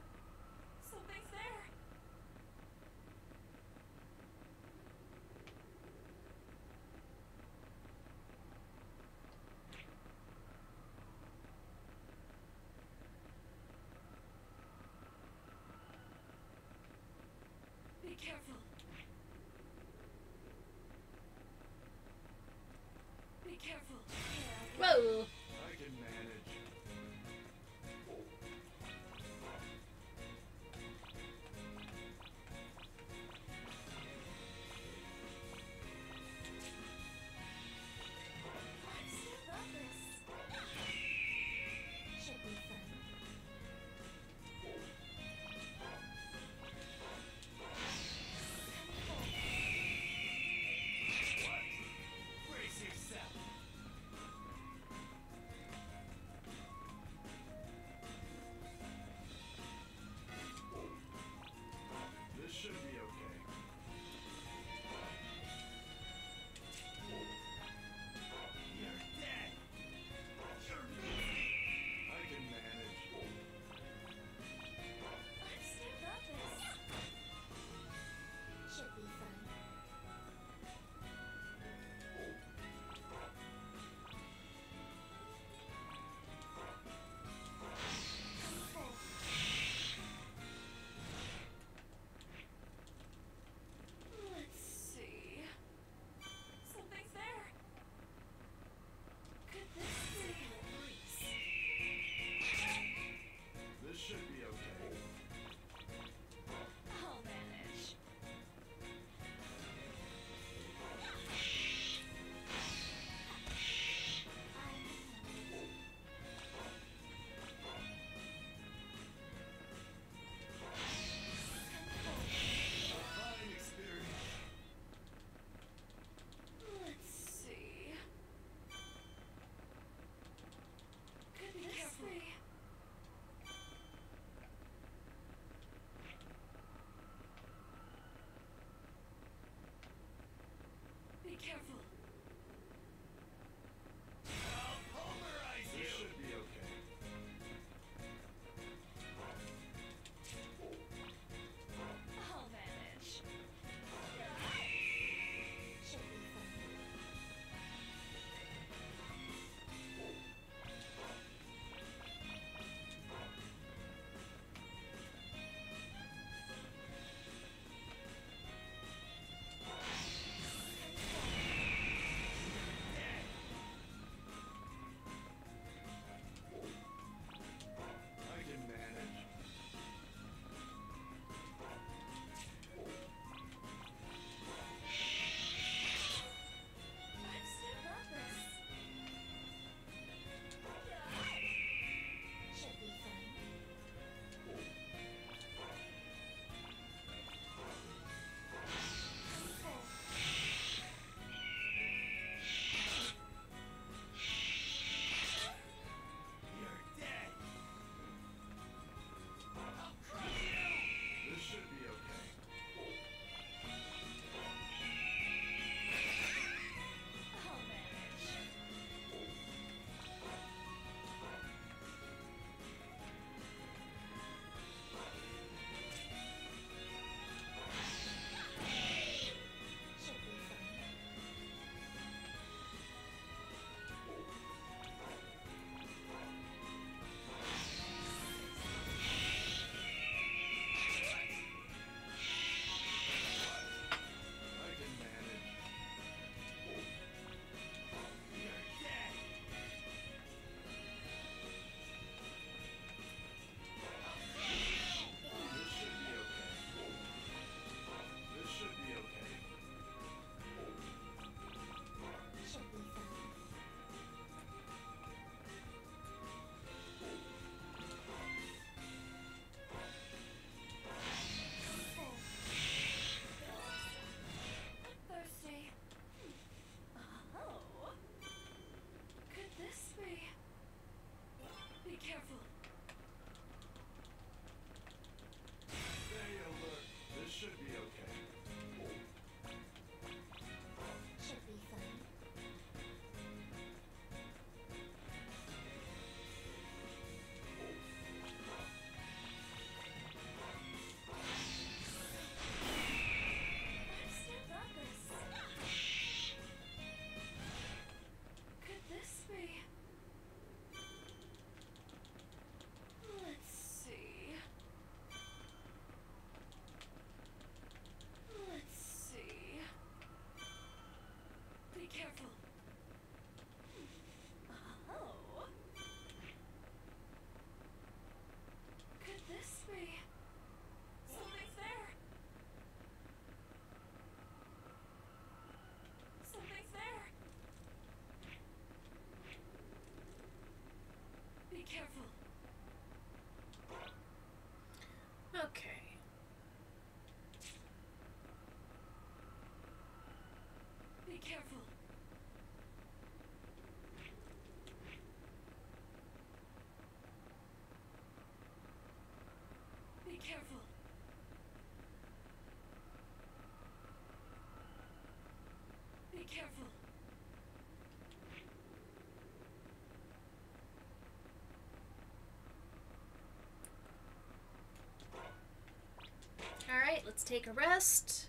Let's take a rest.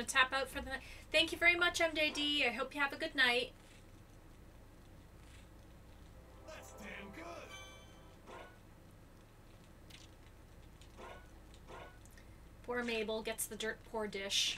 Gonna tap out for the night. Thank you very much, MJD. I hope you have a good night. That's damn good. Poor Mabel gets the dirt poor dish.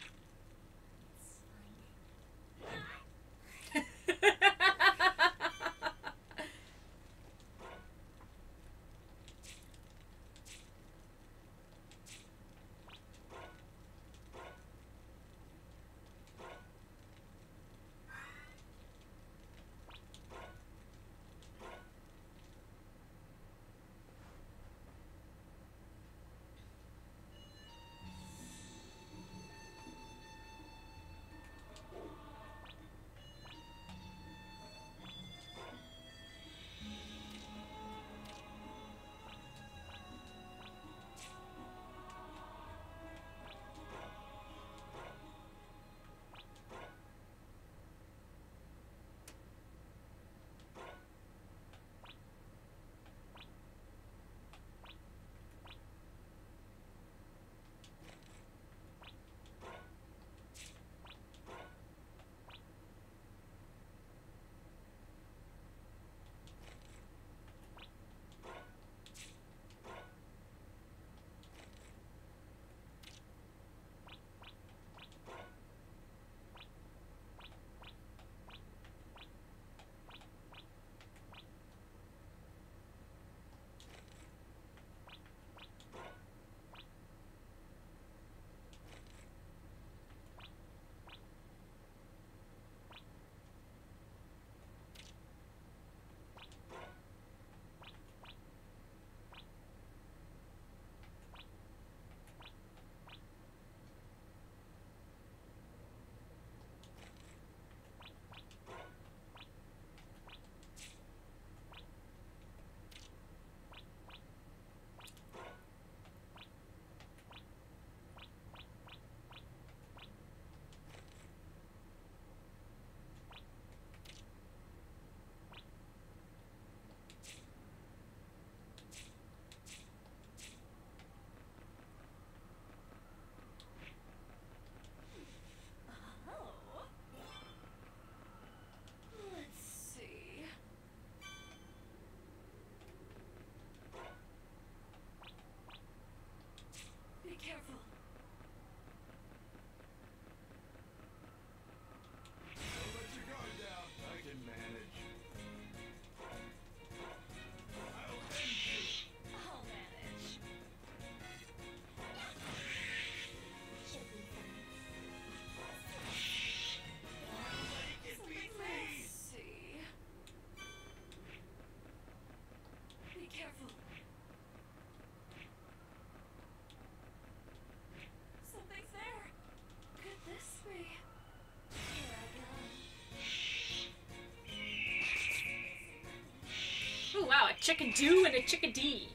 chicken do and a chickadee.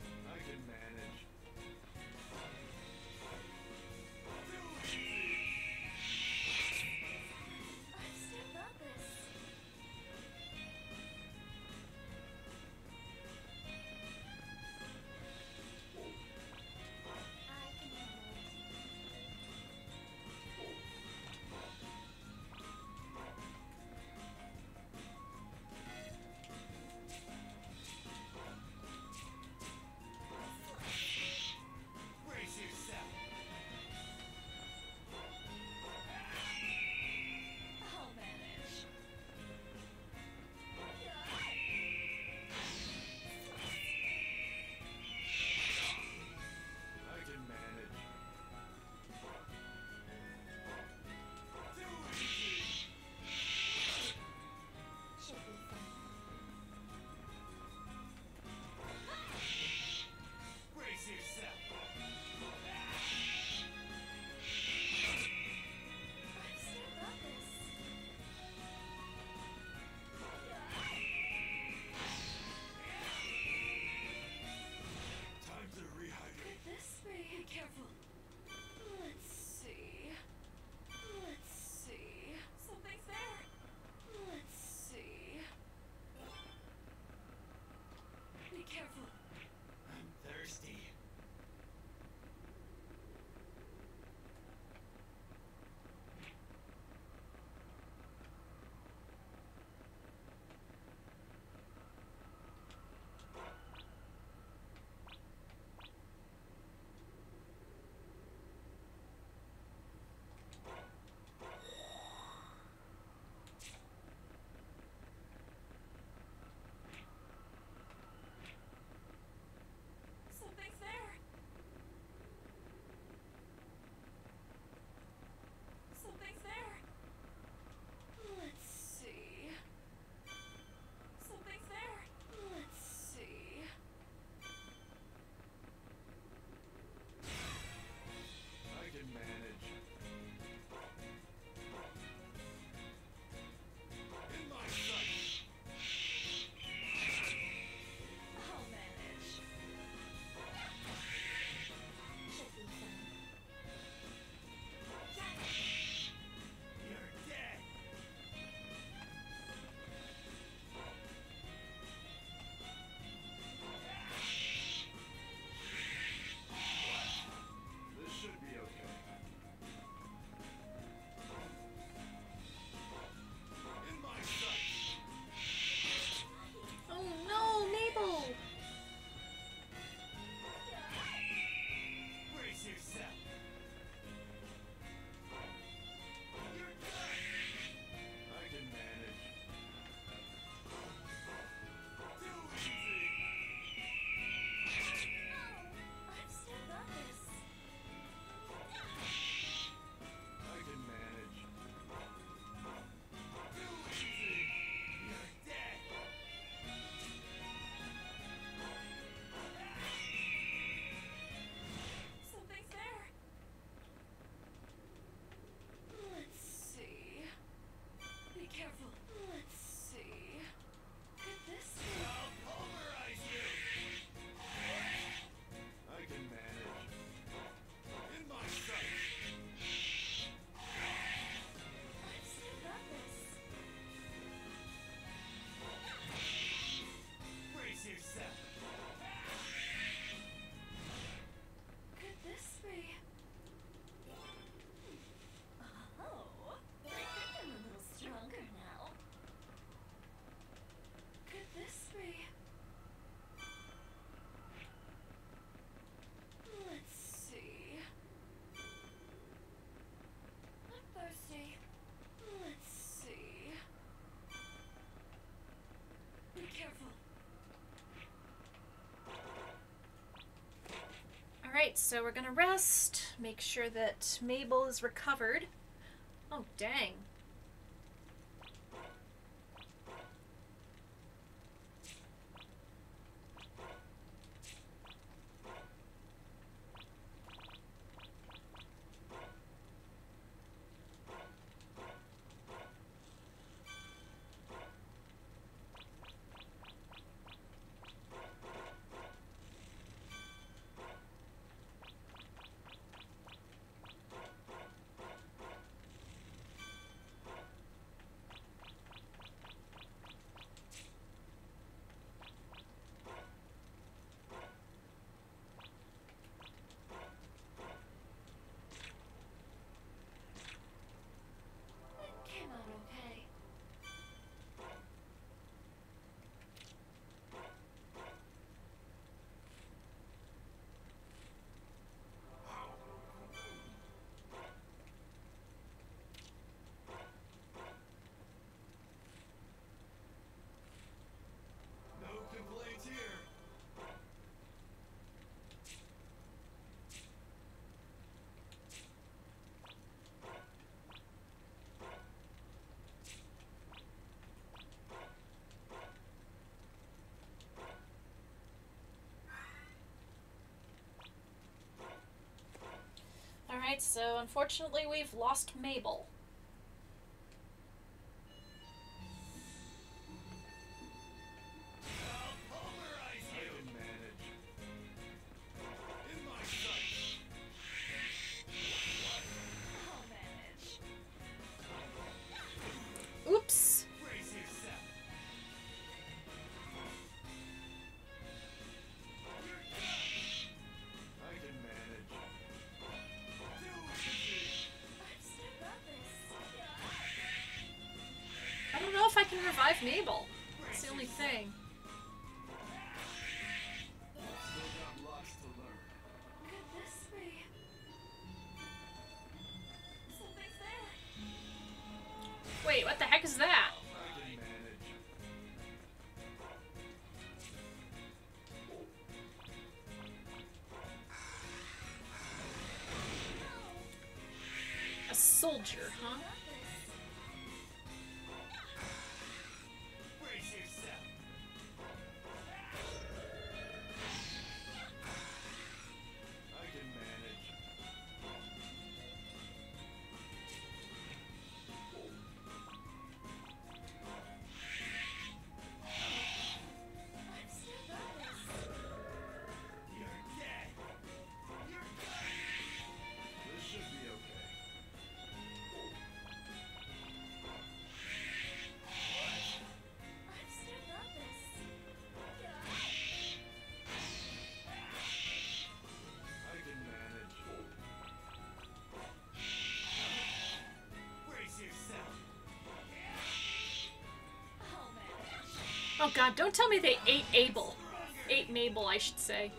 so we're going to rest, make sure that Mabel is recovered. Oh, dang. So unfortunately we've lost Mabel. Wait, what the heck is that? A soldier, huh? Oh god, don't tell me they ate Abel. Ate Mabel, I should say.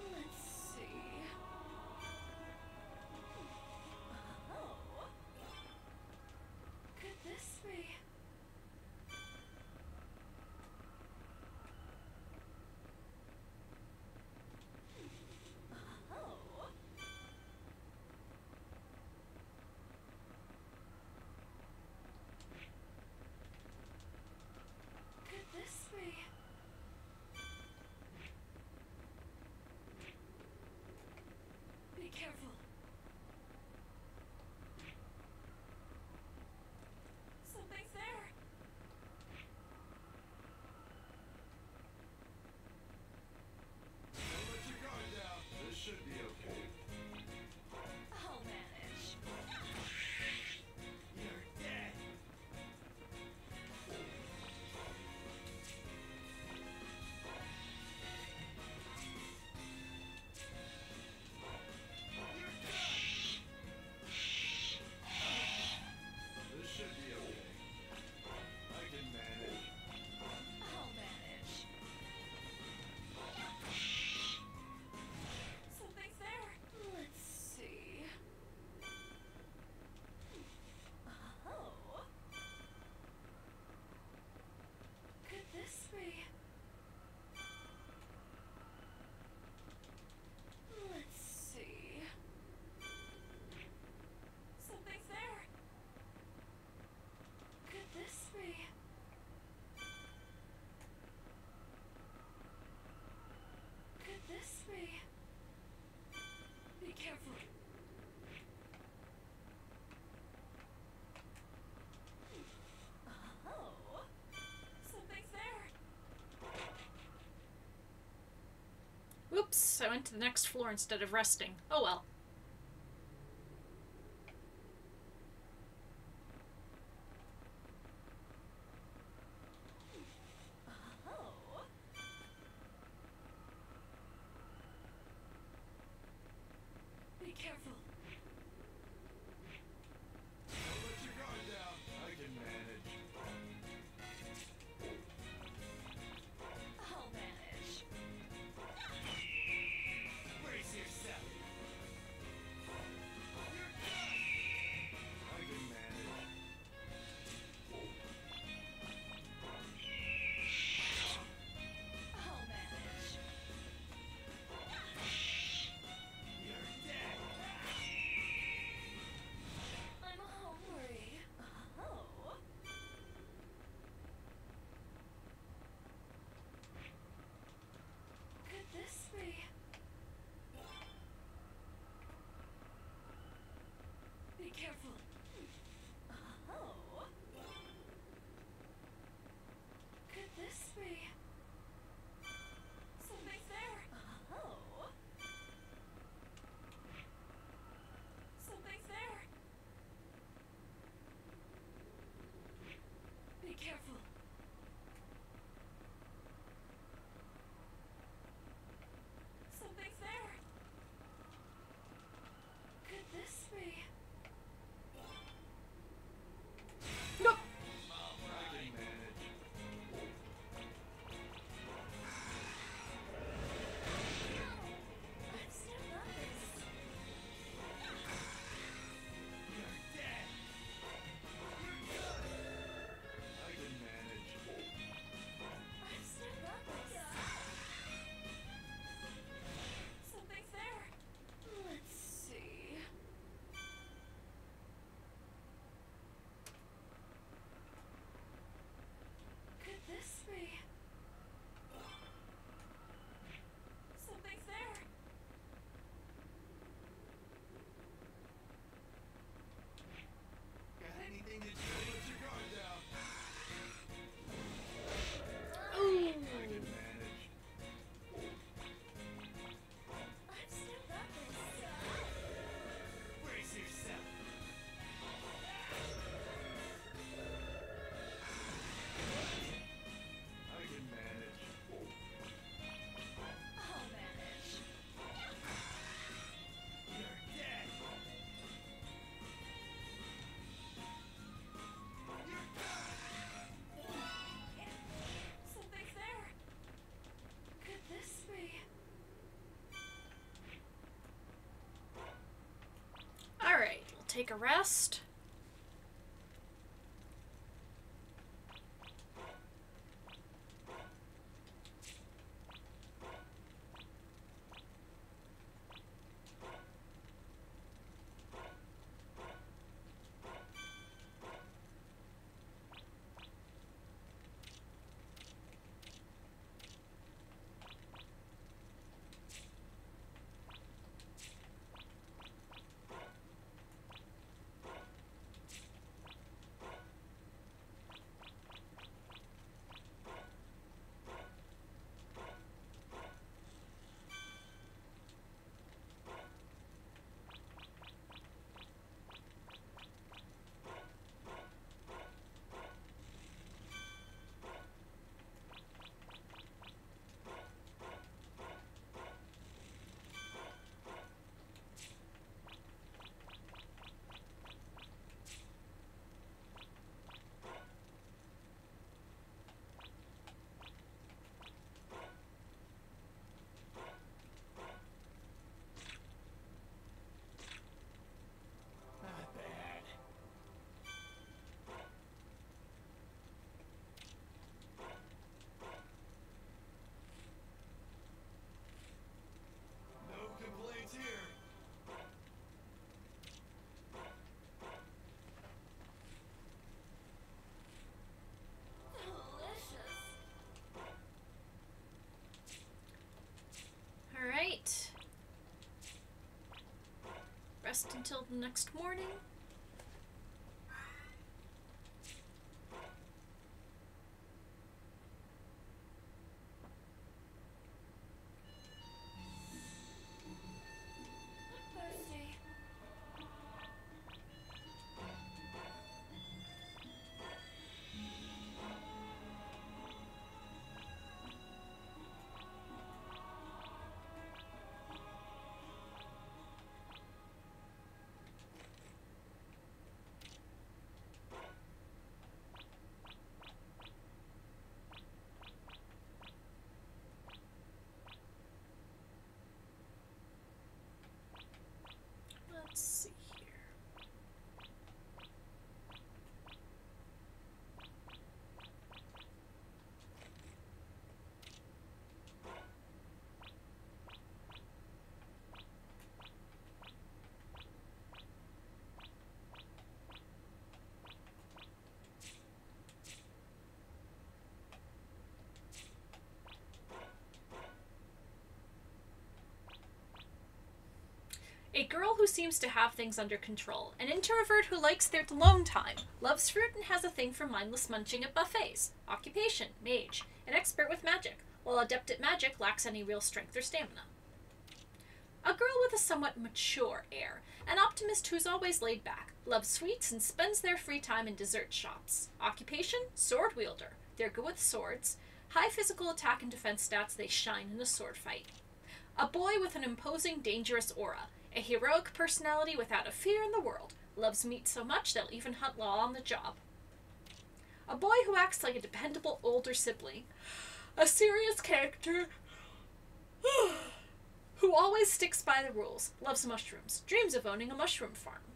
Oops, I went to the next floor instead of resting. Oh well. Take a rest. Not bad. No complaints here. Delicious. All right. Rest until the next morning. A girl who seems to have things under control. An introvert who likes their alone time. Loves fruit and has a thing for mindless munching at buffets. Occupation, mage. An expert with magic. While adept at magic, lacks any real strength or stamina. A girl with a somewhat mature air. An optimist who's always laid back. Loves sweets and spends their free time in dessert shops. Occupation, sword wielder. They're good with swords. High physical attack and defense stats, they shine in a sword fight. A boy with an imposing, dangerous aura. A heroic personality without a fear in the world. Loves meat so much they'll even hunt law on the job. A boy who acts like a dependable older sibling. A serious character who always sticks by the rules. Loves mushrooms. Dreams of owning a mushroom farm.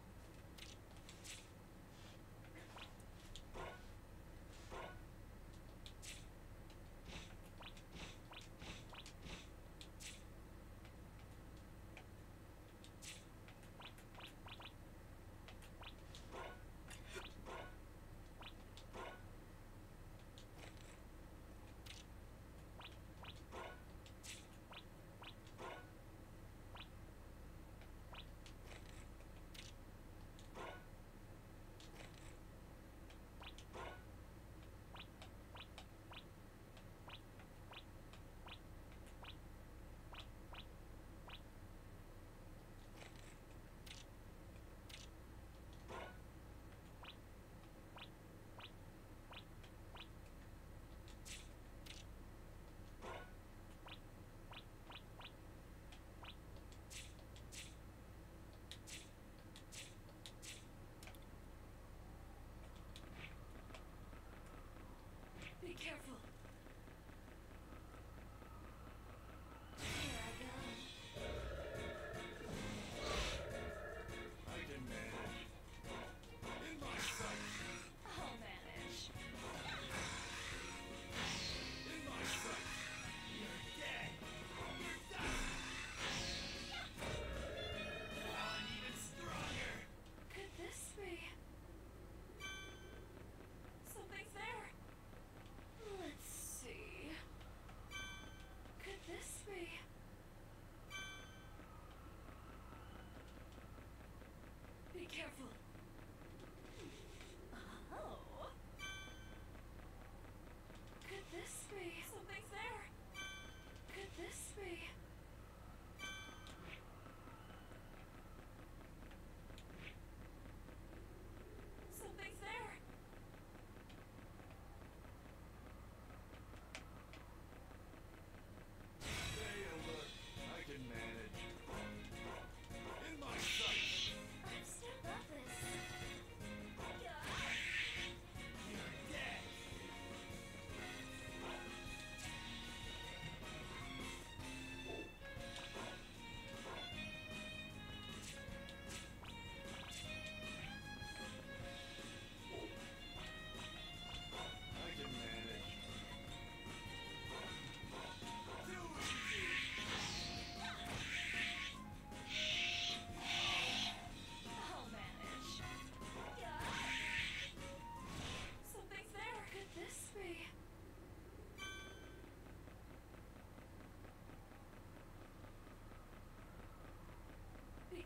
Be careful.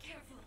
Careful.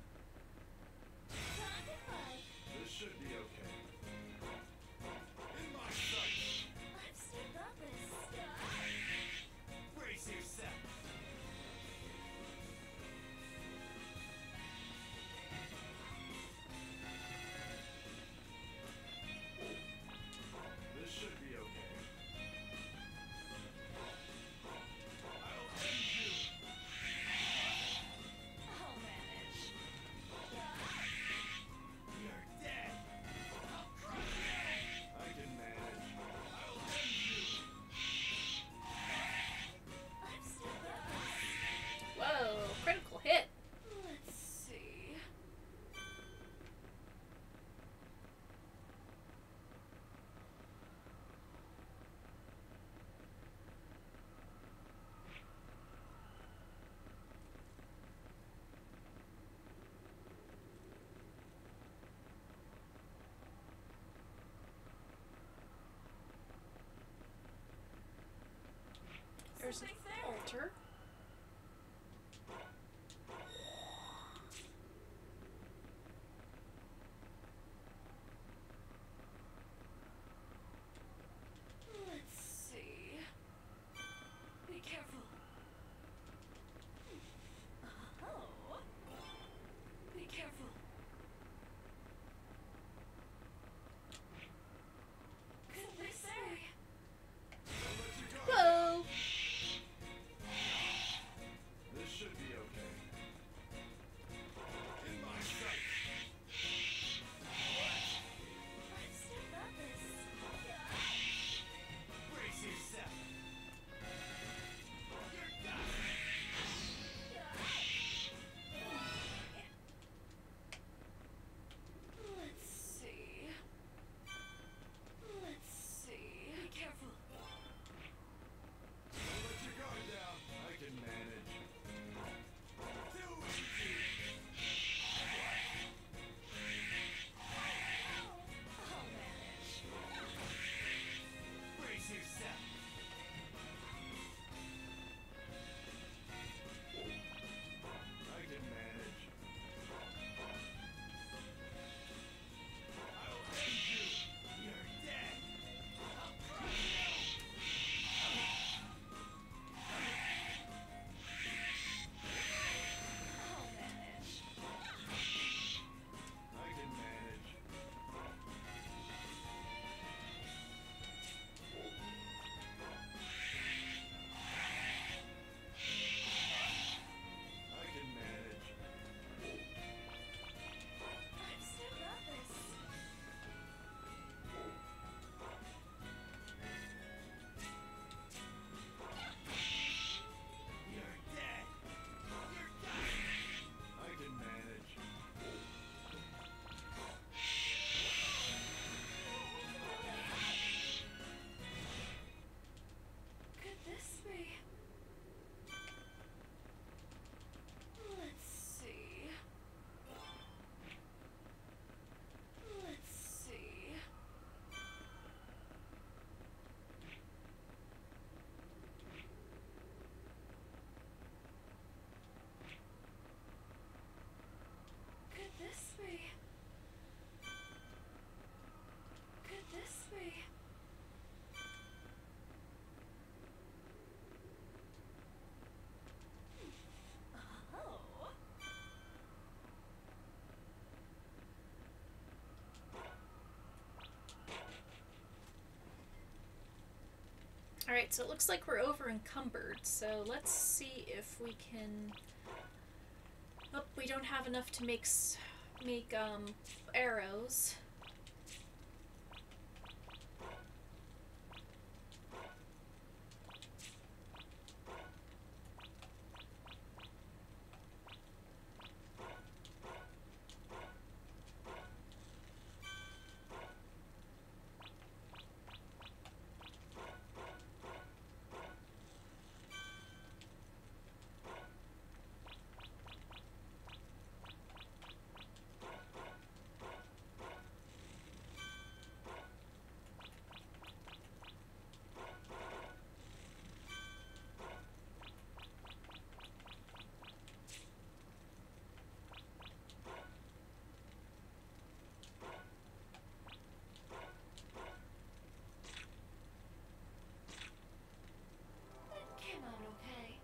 There's an altar. Alright, so it looks like we're over encumbered, so let's see if we can. Oh, we don't have enough to make make um arrows. It came out okay.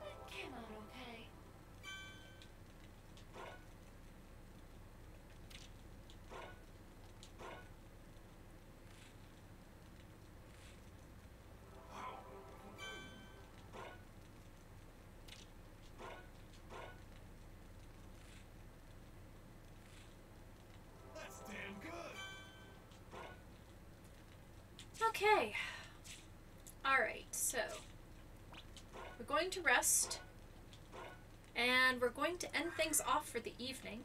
It came out okay. That's damn good. Okay. Alright, so we're going to rest. And we're going to end things off for the evening.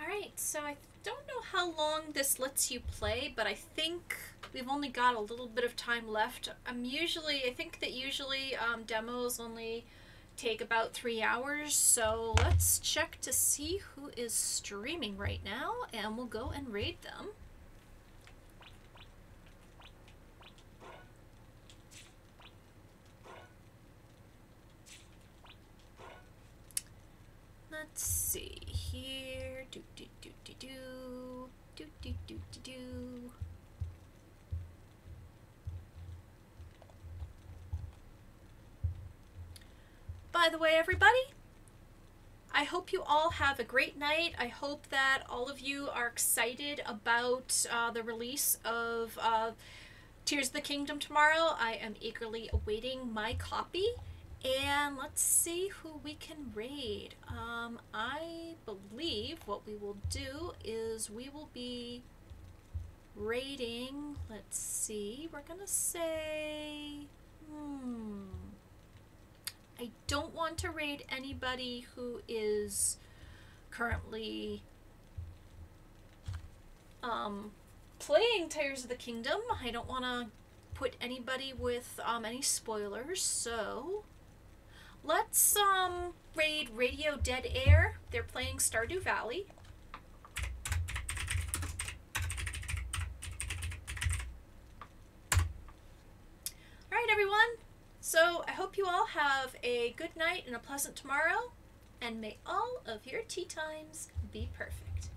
Alright, so I don't know how long this lets you play, but I think we've only got a little bit of time left. I'm usually, I think that usually um, demos only take about three hours, so let's check to see who is streaming right now, and we'll go and raid them. Let's see here. Do do do do do do do do do do. By the way, everybody, I hope you all have a great night. I hope that all of you are excited about uh, the release of uh, Tears of the Kingdom tomorrow. I am eagerly awaiting my copy. And let's see who we can raid. Um, I believe what we will do is we will be raiding. Let's see. We're gonna say. Hmm. I don't want to raid anybody who is currently um, playing Tears of the Kingdom. I don't want to put anybody with um, any spoilers, so let's um, raid Radio Dead Air. They're playing Stardew Valley. All right, everyone. So I hope you all have a good night and a pleasant tomorrow, and may all of your tea times be perfect.